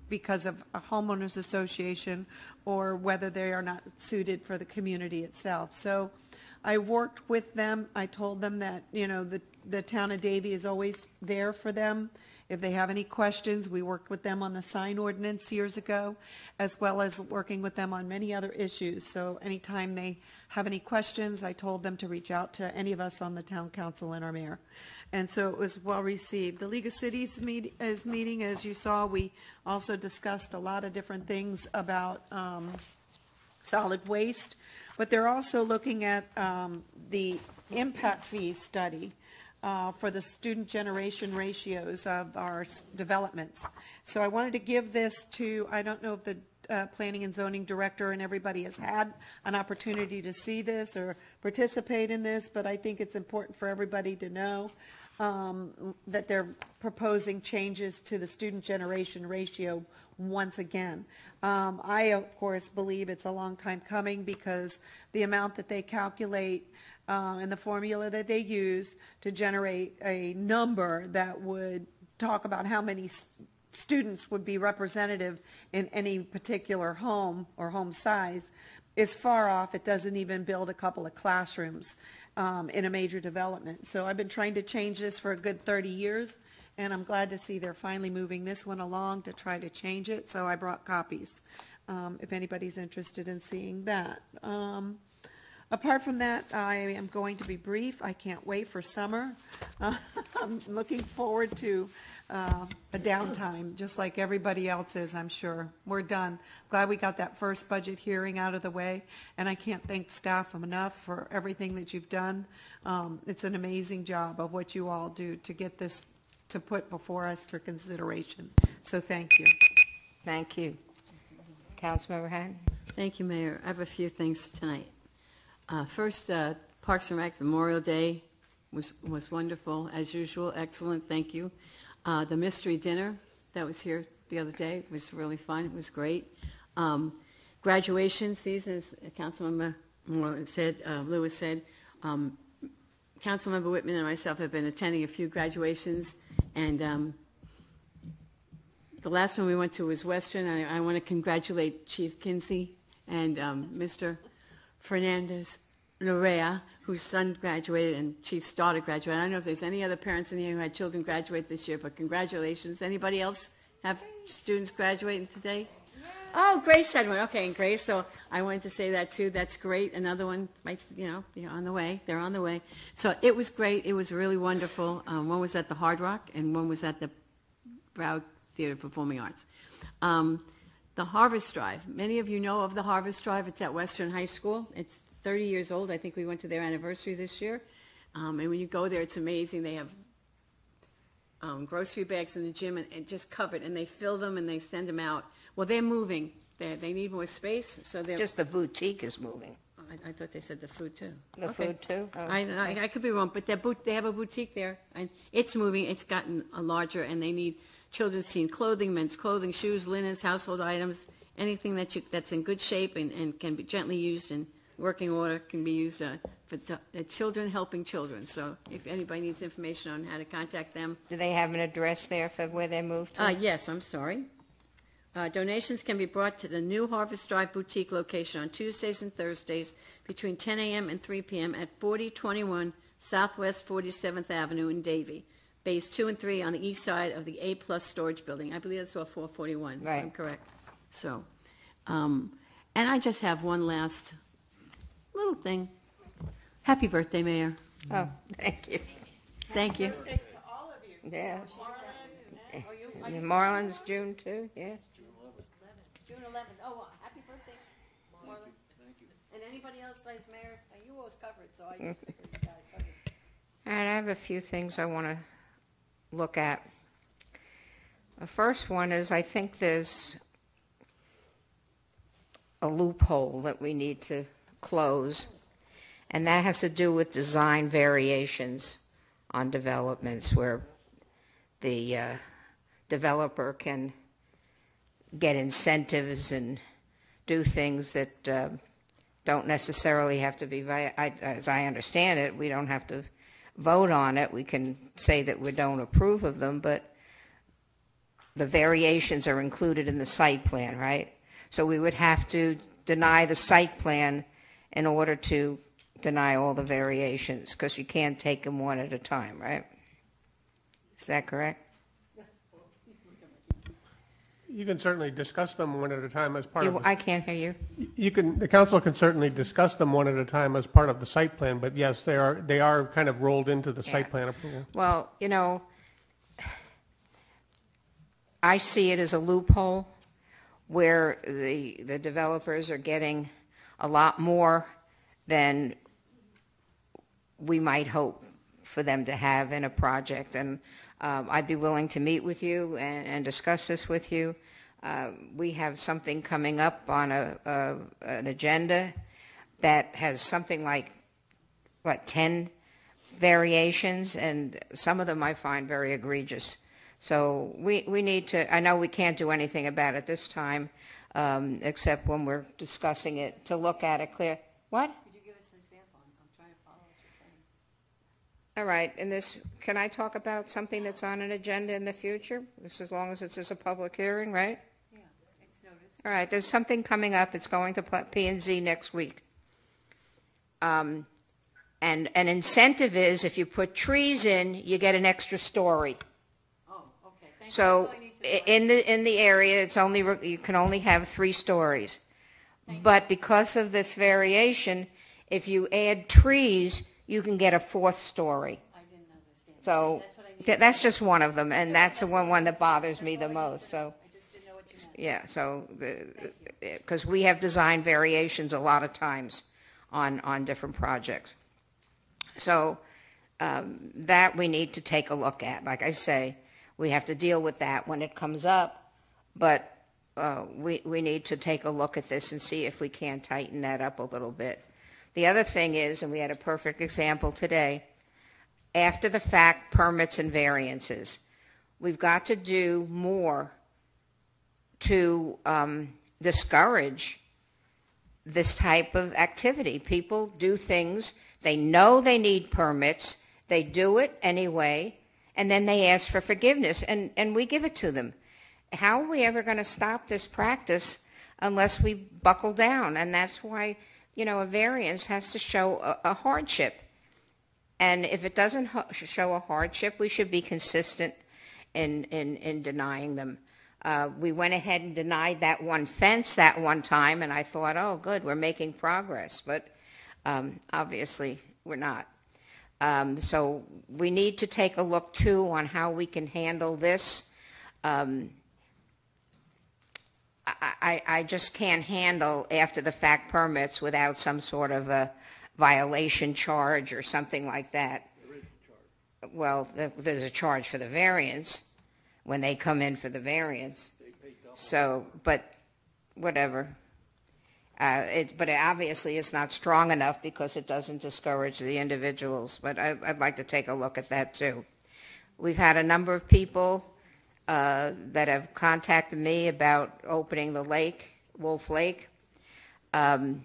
[SPEAKER 13] because of a homeowners association or whether they are not suited for the community itself. So I worked with them. I told them that you know the the town of Davie is always there for them if they have any questions, we worked with them on the sign ordinance years ago, as well as working with them on many other issues. So anytime they have any questions, I told them to reach out to any of us on the town council and our mayor. And so it was well received. The League of Cities meet, is meeting, as you saw, we also discussed a lot of different things about um, solid waste, but they're also looking at um, the impact fee study uh, for the student generation ratios of our developments. So I wanted to give this to, I don't know if the uh, planning and zoning director and everybody has had an opportunity to see this or participate in this, but I think it's important for everybody to know um, that they're proposing changes to the student generation ratio once again. Um, I, of course, believe it's a long time coming because the amount that they calculate uh, and the formula that they use to generate a number that would talk about how many students would be representative in any particular home or home size is far off. It doesn't even build a couple of classrooms um, in a major development. So I've been trying to change this for a good 30 years, and I'm glad to see they're finally moving this one along to try to change it. So I brought copies um, if anybody's interested in seeing that. Um, Apart from that, I am going to be brief. I can't wait for summer. Uh, I'm looking forward to uh, a downtime, just like everybody else is, I'm sure. We're done. Glad we got that first budget hearing out of the way, and I can't thank staff enough for everything that you've done. Um, it's an amazing job of what you all do to get this to put before us for consideration. So thank you.
[SPEAKER 1] Thank you. Councilmember Hattan?
[SPEAKER 8] Thank you, Mayor. I have a few things tonight. Uh, first, uh, Parks and Rec Memorial Day was, was wonderful, as usual. Excellent, thank you. Uh, the mystery dinner that was here the other day was really fun. It was great. Um, graduation season, as Councilmember said, uh, Luis said, um, Councilmember Whitman and myself have been attending a few graduations, and um, the last one we went to was Western. I, I want to congratulate Chief Kinsey and Mr. Fernandez Lorea, whose son graduated and Chief's daughter graduated. I don't know if there's any other parents in here who had children graduate this year, but congratulations. Anybody else have students graduating today? Oh, Grace had one. Okay, and Grace. So I wanted to say that too. That's great. Another one might, you know, be on the way. They're on the way. So it was great. It was really wonderful. Um, one was at the Hard Rock, and one was at the Broward Theater Performing Arts. Um, the Harvest Drive. Many of you know of the Harvest Drive. It's at Western High School. It's 30 years old. I think we went to their anniversary this year. Um, and when you go there, it's amazing. They have um, grocery bags in the gym and, and, just covered, and they fill them and they send them out. Well, they're moving. They're, they need more space, so they're
[SPEAKER 1] just the boutique is moving.
[SPEAKER 8] I, I thought they said the food too.
[SPEAKER 1] The okay. food too.
[SPEAKER 8] Oh, I, I, I could be wrong, but boot, they have a boutique there, and it's moving. It's gotten larger, and they need children's teen clothing, men's clothing, shoes, linens, household items, anything that you, that's in good shape and, and can be gently used in working order can be used uh, for t- uh, children helping children. So if anybody needs information on how to contact them.
[SPEAKER 1] Do they have an address there for where they moved to?
[SPEAKER 8] Uh, yes, I'm sorry. Uh, donations can be brought to the new Harvest Drive Boutique location on Tuesdays and Thursdays between 10 a.m. and 3 p.m. at 4021 Southwest 47th Avenue in Davie. Bays 2 and 3 on the east side of the A-plus storage building. I believe that's off 441, if I'm
[SPEAKER 1] Right.
[SPEAKER 8] correct. So, um, and I just have one last little thing. Happy birthday, Mayor.
[SPEAKER 1] Oh, thank you.
[SPEAKER 8] Thank you. Happy birthday to all of you.
[SPEAKER 1] Yeah. Marlon's June too, yeah.
[SPEAKER 8] June 11th. Oh, happy birthday, Marlon. Thank you. And anybody else, Vice Mayor? You always covered, so I just figured you got it covered.
[SPEAKER 1] All right, I have a few things I want to look at. The first one is I think there's a loophole that we need to close, and that has to do with design variations on developments where the uh, developer can get incentives and do things that uh, don't necessarily have to be, as I understand it, we don't have to vote on it. We can say that we don't approve of them, but the variations are included in the site plan, right? So we would have to deny the site plan in order to deny all the variations, because you can't take them one at a time, right? Is that correct?
[SPEAKER 17] You can certainly discuss them one at a time as part of,
[SPEAKER 1] You-
[SPEAKER 17] the-
[SPEAKER 1] I can't hear you.
[SPEAKER 17] you can, the council can certainly discuss them one at a time as part of the site plan, but yes, they are, they are kind of rolled into the site
[SPEAKER 1] Yeah.
[SPEAKER 17] plan approval.
[SPEAKER 1] Well, you know, I see it as a loophole where the, the developers are getting a lot more than we might hope for them to have in a project. And um, I'd be willing to meet with you and, and discuss this with you. Uh, we have something coming up on a, a, an agenda that has something like, what, 10 variations, and some of them I find very egregious. So we, we need to, I know we can't do anything about it this time, um, except when we're discussing it, to look at it clear. What?
[SPEAKER 8] Could you give us an example? I'm I'm trying to follow what you're saying.
[SPEAKER 1] All right, and this, can I talk about something that's on an agenda in the future? This, as long as it's just a public hearing, right?
[SPEAKER 8] Yeah, it's noticed.
[SPEAKER 1] All right, there's something coming up. It's going to P and Z next week. Um, and an incentive is if you put trees in, you get an extra story.
[SPEAKER 8] Oh, okay, thank you.
[SPEAKER 1] So
[SPEAKER 8] That's all I need to
[SPEAKER 1] i- in the in the area, it's only you can only have three stories. But because of this variation, if you add trees, you can get a fourth story.
[SPEAKER 8] I didn't understand.
[SPEAKER 1] So
[SPEAKER 8] That's what I
[SPEAKER 1] th- that's just one of them, and that's the one one that bothers me the
[SPEAKER 8] all I need
[SPEAKER 1] most. So
[SPEAKER 8] I just didn't know what you meant.
[SPEAKER 1] yeah, so because we have design variations a lot of times on on different projects. So um, that we need to take a look at. Like I say, we have to deal with that when it comes up, but uh, we we need to take a look at this and see if we can tighten that up a little bit. The other thing is, and we had a perfect example today, after the fact permits and variances. We've got to do more to um, discourage this type of activity. People do things, they know they need permits, they do it anyway, and then they ask for forgiveness, and, and we give it to them. How are we ever going to stop this practice unless we buckle down? And that's why, you know, a variance has to show a, a hardship. And if it doesn't ho- show a hardship, we should be consistent in, in, in denying them. Uh, we went ahead and denied that one fence that one time, and I thought, oh, good, we're making progress. But um, obviously, we're not. Um, so we need to take a look, too, on how we can handle this. Um, I, I, I just can't handle after the fact permits without some sort of a violation charge or something like that. Well, there's a charge for the variance when they come in for the variance. So, but whatever. Uh, it, but obviously it's not strong enough because it doesn't discourage the individuals. But I, I'd like to take a look at that too. We've had a number of people uh, that have contacted me about opening the lake, Wolf Lake. Um,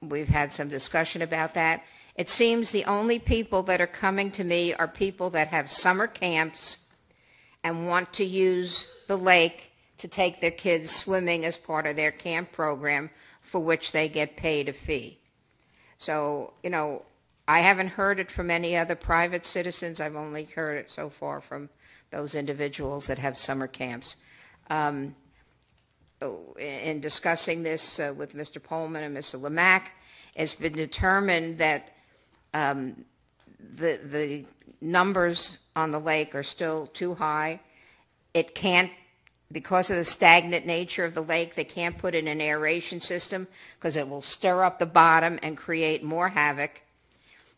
[SPEAKER 1] we've had some discussion about that. It seems the only people that are coming to me are people that have summer camps and want to use the lake to take their kids swimming as part of their camp program for which they get paid a fee. So, you know, I haven't heard it from any other private citizens. I've only heard it so far from those individuals that have summer camps. Um, oh, in discussing this uh, with Mr. Pullman and Mr. Lemack, it's been determined that um, the the numbers on the lake are still too high. It can't, because of the stagnant nature of the lake, they can't put in an aeration system because it will stir up the bottom and create more havoc.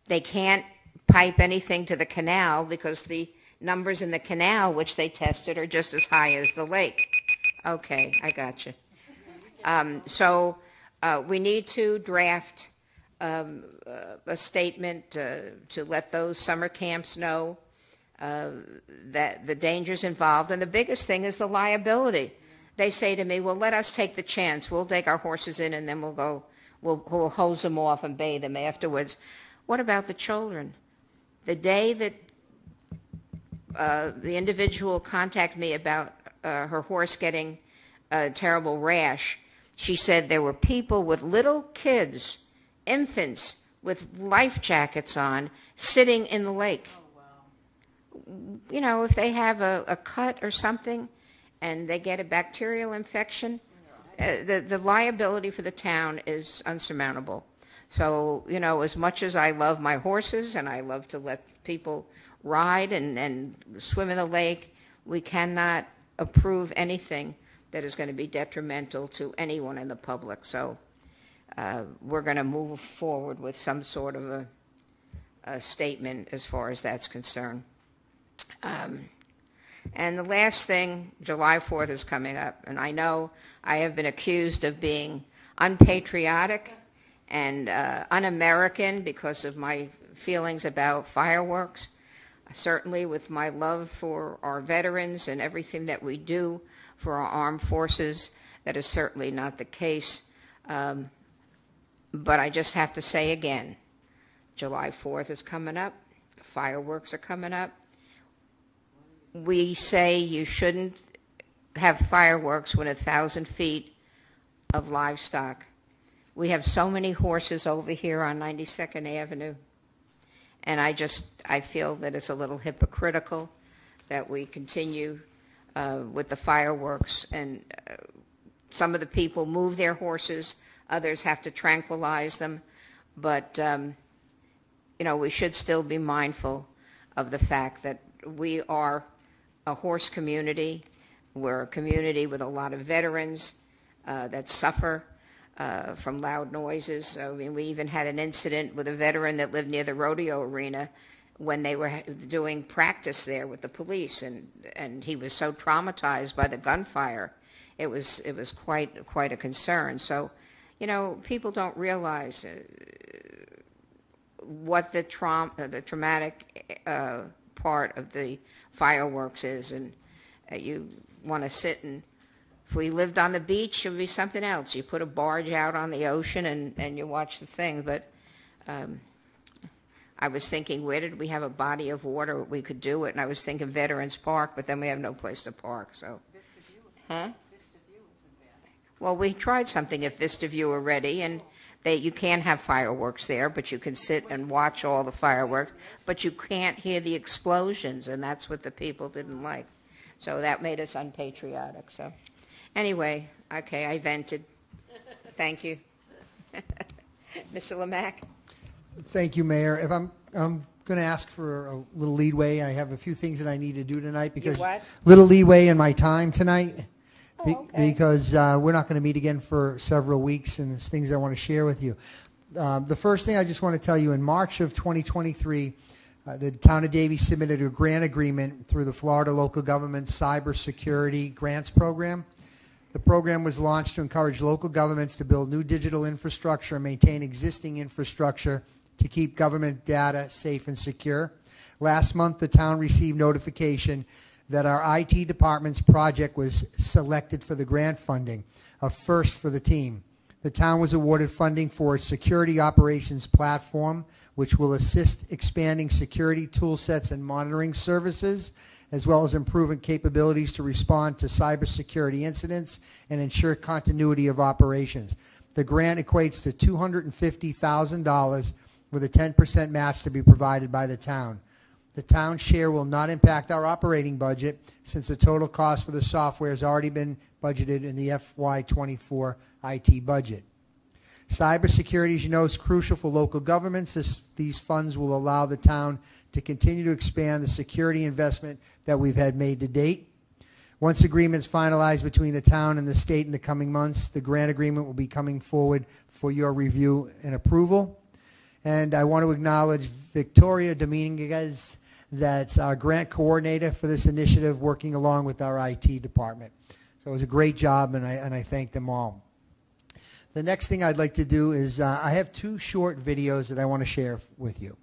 [SPEAKER 1] They can't pipe anything to the canal because the numbers in the canal, which they tested, are just as high as the lake. Okay, I got you. Um, so uh, we need to draft um, uh, a statement uh, to let those summer camps know uh, that the dangers involved. And the biggest thing is the liability. They say to me, well, let us take the chance. We'll take our horses in and then we'll go, we'll, we'll hose them off and bathe them afterwards. What about the children? The day that uh, the individual contacted me about uh, her horse getting a terrible rash, she said there were people with little kids, infants, with life jackets on, sitting in the lake. You know, if they have a, a cut or something and they get a bacterial infection, uh, the, the liability for the town is unsurmountable. So, you know, as much as I love my horses and I love to let people ride and, and swim in the lake, we cannot approve anything that is going to be detrimental to anyone in the public. So uh, we're going to move forward with some sort of a, a statement as far as that's concerned. Um, and the last thing, July 4th is coming up, and I know I have been accused of being unpatriotic and uh, un-American because of my feelings about fireworks. Certainly with my love for our veterans and everything that we do for our armed forces, that is certainly not the case. Um, but I just have to say again, July 4th is coming up. The fireworks are coming up. We say you shouldn't have fireworks when a thousand feet of livestock. We have so many horses over here on 92nd Avenue. And I just, I feel that it's a little hypocritical that we continue uh, with the fireworks and uh, some of the people move their horses, others have to tranquilize them. But, um, you know, we should still be mindful of the fact that we are a horse community. We're a community with a lot of veterans uh, that suffer uh, from loud noises. I mean, we even had an incident with a veteran that lived near the rodeo arena when they were doing practice there with the police, and and he was so traumatized by the gunfire, it was it was quite quite a concern. So, you know, people don't realize uh, what the traum the traumatic uh, part of the fireworks is, and uh, you want to sit and if we lived on the beach, it would be something else. You put a barge out on the ocean and, and you watch the thing. But um, I was thinking, where did we have a body of water we could do it? And I was thinking Veterans Park, but then we have no place to park. So, huh? Well, we tried something at Vista View already, and they, you can have fireworks there, but you can sit and watch all the fireworks, but you can't hear the explosions, and that's what the people didn't like. So that made us unpatriotic. So. Anyway, okay, I vented. Thank you. Mr. Lemack?
[SPEAKER 20] Thank you, Mayor. If I'm, I'm going to ask for a little leeway. I have a few things that I need to do tonight because
[SPEAKER 1] what?
[SPEAKER 20] little leeway in my time tonight be-
[SPEAKER 1] Oh, okay.
[SPEAKER 20] because uh, we're not going to meet again for several weeks, and there's things I want to share with you. Um, the first thing I just want to tell you in March of 2023, uh, the town of Davie submitted a grant agreement through the Florida Local Government Cybersecurity Grants Program. The program was launched to encourage local governments to build new digital infrastructure and maintain existing infrastructure to keep government data safe and secure. Last month, the town received notification that our IT department's project was selected for the grant funding, a first for the team. The town was awarded funding for a security operations platform, which will assist expanding security tool sets and monitoring services, as well as improving capabilities to respond to cybersecurity incidents and ensure continuity of operations. The grant equates to $250,000 with a 10% match to be provided by the town. The town share will not impact our operating budget since the total cost for the software has already been budgeted in the FY24 IT budget. Cybersecurity, as you know, is crucial for local governments. This, these funds will allow the town to continue to expand the security investment that we've had made to date. Once agreements finalized between the town and the state in the coming months, the grant agreement will be coming forward for your review and approval. And I want to acknowledge Victoria Dominguez, that's our grant coordinator for this initiative, working along with our IT department. So it was a great job, and I, and I thank them all. The next thing I'd like to do is uh, I have two short videos that I want to share with you.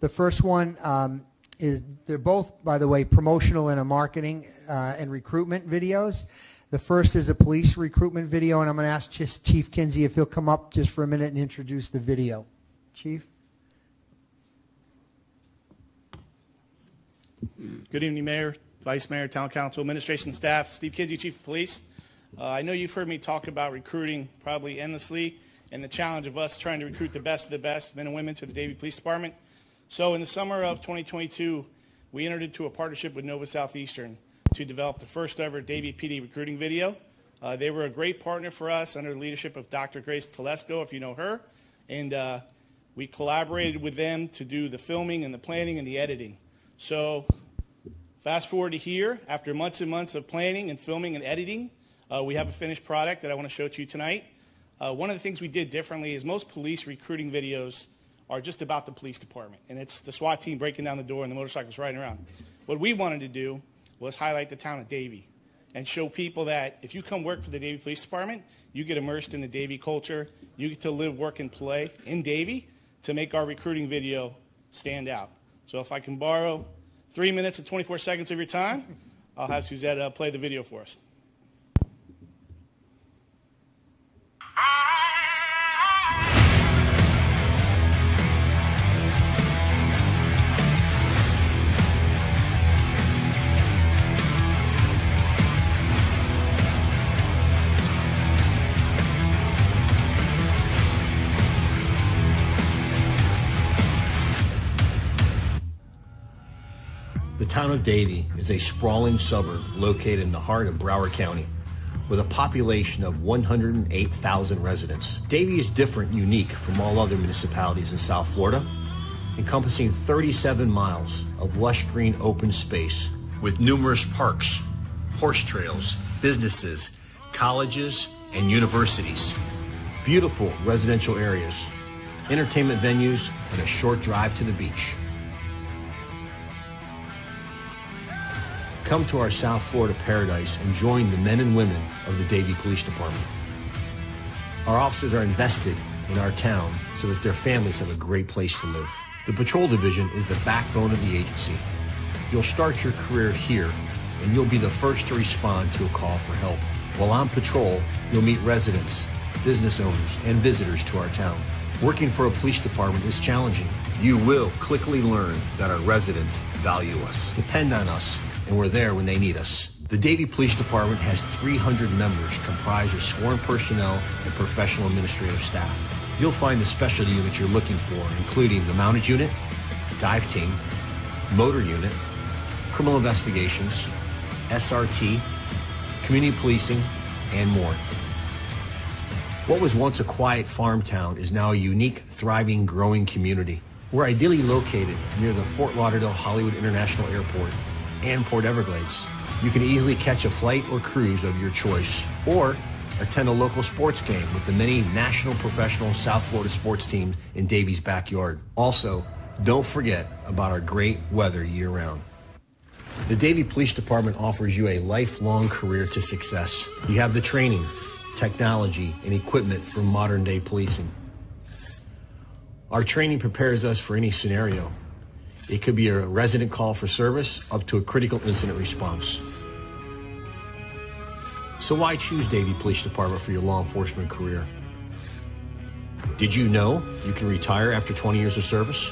[SPEAKER 20] The first one um, is they're both, by the way, promotional and a marketing uh, and recruitment videos. The first is a police recruitment video, and I'm going to ask just Chief Kinsey if he'll come up just for a minute and introduce the video. Chief?
[SPEAKER 21] Good evening, Mayor, Vice Mayor, Town Council, Administration staff. Steve Kinsey, Chief of Police. Uh, I know you've heard me talk about recruiting probably endlessly and the challenge of us trying to recruit the best of the best men and women to the Davie Police Department. So in the summer of 2022, we entered into a partnership with Nova Southeastern to develop the first ever Davie PD recruiting video. Uh, they were a great partner for us under the leadership of Dr. Grace Telesco, if you know her. And uh, we collaborated with them to do the filming and the planning and the editing. So fast forward to here, after months and months of planning and filming and editing, uh, we have a finished product that I want to show to you tonight. Uh, one of the things we did differently is most police recruiting videos are just about the police department, and it's the SWAT team breaking down the door and the motorcycles riding around. What we wanted to do was highlight the town of Davie and show people that if you come work for the Davie Police Department, you get immersed in the Davie culture, you get to live, work, and play in Davie to make our recruiting video stand out. So if I can borrow three minutes and 24 seconds of your time, I'll have Suzette uh, play the video for us.
[SPEAKER 22] The town of Davie is a sprawling suburb located in the heart of Broward County with a population of 108,000 residents. Davie is different and unique from all other municipalities in South Florida, encompassing 37 miles of lush green open space with numerous parks, horse trails, businesses, colleges, and universities. Beautiful residential areas, entertainment venues, and a short drive to the beach. Come to our South Florida paradise and join the men and women of the Davie Police Department. Our officers are invested in our town so that their families have a great place to live. The Patrol Division is the backbone of the agency. You'll start your career here and you'll be the first to respond to a call for help. While on patrol, you'll meet residents, business owners, and visitors to our town. Working for a police department is challenging. You will quickly learn that our residents value us. Depend on us and we're there when they need us. The Davie Police Department has 300 members comprised of sworn personnel and professional administrative staff. You'll find the specialty units you're looking for, including the mounted unit, dive team, motor unit, criminal investigations, SRT, community policing, and more. What was once a quiet farm town is now a unique, thriving, growing community. We're ideally located near the Fort Lauderdale Hollywood International Airport and Port Everglades. You can easily catch a flight or cruise of your choice, or attend a local sports game with the many national professional South Florida sports teams in Davie's backyard. Also, don't forget about our great weather year-round. The Davie Police Department offers you a lifelong career to success. You have the training, technology, and equipment for modern-day policing. Our training prepares us for any scenario. It could be a resident call for service up to a critical incident response. So why choose Davie Police Department for your law enforcement career? Did you know you can retire after 20 years of service?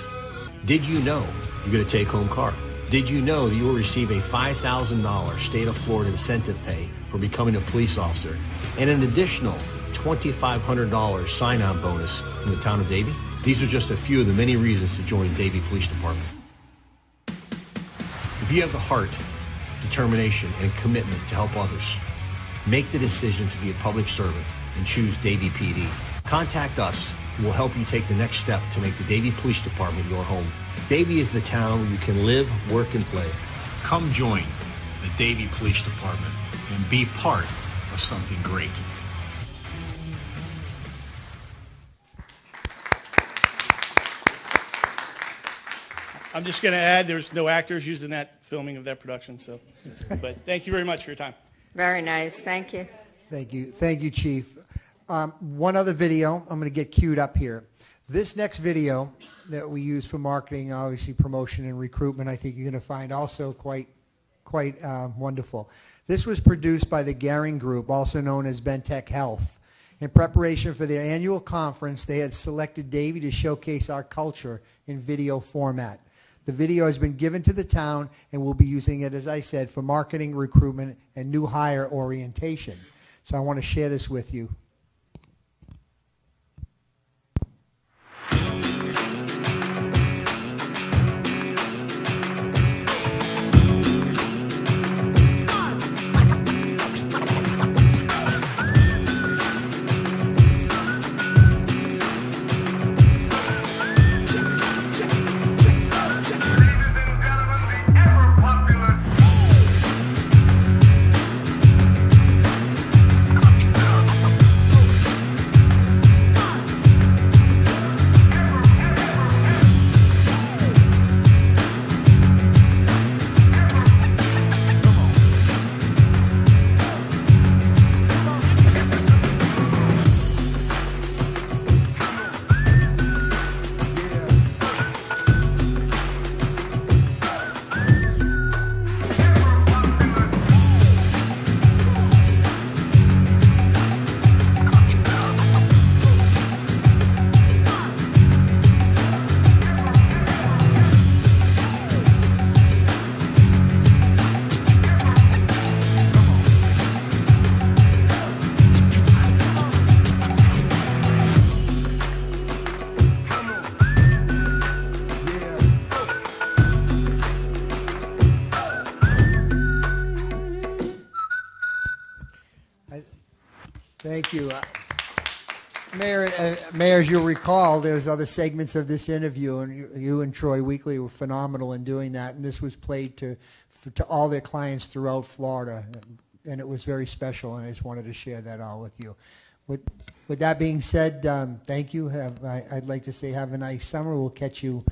[SPEAKER 22] Did you know you get a take-home car? Did you know that you will receive a $5,000 state of Florida incentive pay for becoming a police officer and an additional $2,500 sign-on bonus from the town of Davie. These are just a few of the many reasons to join Davie Police Department. If you have the heart, determination, and commitment to help others, make the decision to be a public servant and choose Davie PD. Contact us. We'll help you take the next step to make the Davie Police Department your home. Davie is the town where you can live, work, and play. Come join the Davie Police Department and be part of something great.
[SPEAKER 21] I'm just going to add, there's no actors used in that filming of that production. So, but thank you very much for your time.
[SPEAKER 1] Very nice, thank you.
[SPEAKER 20] Thank you. Thank you, Chief. Um, one other video I'm going to get queued up here. This next video that we use for marketing, obviously promotion and recruitment, I think you're going to find also quite, quite uh, wonderful. This was produced by the Gehring Group, also known as Bentech Health. In preparation for their annual conference, they had selected Davie to showcase our culture in video format. The video has been given to the town and we'll be using it, as I said, for marketing, recruitment, and new hire orientation. So I want to share this with you. You. Uh, Mayor, uh, Mayor, as you'll recall, there's other segments of this interview, and you, you and Troy Weekly were phenomenal in doing that. And this was played to for, to all their clients throughout Florida, and, and it was very special. And I just wanted to share that all with you. With, with that being said, um, thank you. Have, I, I'd like to say have a nice summer. We'll catch you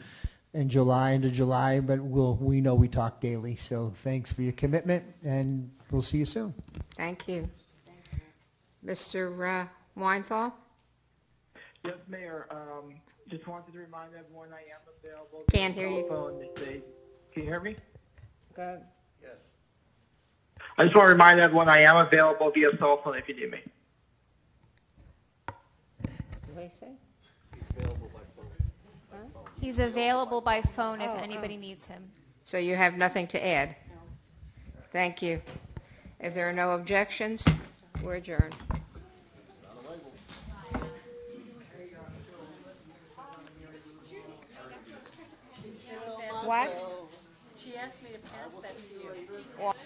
[SPEAKER 20] in July into July, but we'll we know we talk daily. So thanks for your commitment, and we'll see you soon.
[SPEAKER 1] Thank you. Mr. Uh, Weinthal?
[SPEAKER 18] Yes, Mayor. Um, just wanted to remind everyone I am available.
[SPEAKER 1] Can't hear you.
[SPEAKER 18] Phone. Can you hear me?
[SPEAKER 1] Go.
[SPEAKER 18] Yes. I just want to remind everyone I am available via cell phone if you need me.
[SPEAKER 1] What do you say?
[SPEAKER 2] He's available by phone if
[SPEAKER 1] Oh, if
[SPEAKER 2] anybody needs him.
[SPEAKER 1] So you have nothing to add? No. Thank you. If there are no objections, we're adjourned. What?
[SPEAKER 23] She asked me to pass that to you.
[SPEAKER 1] Well,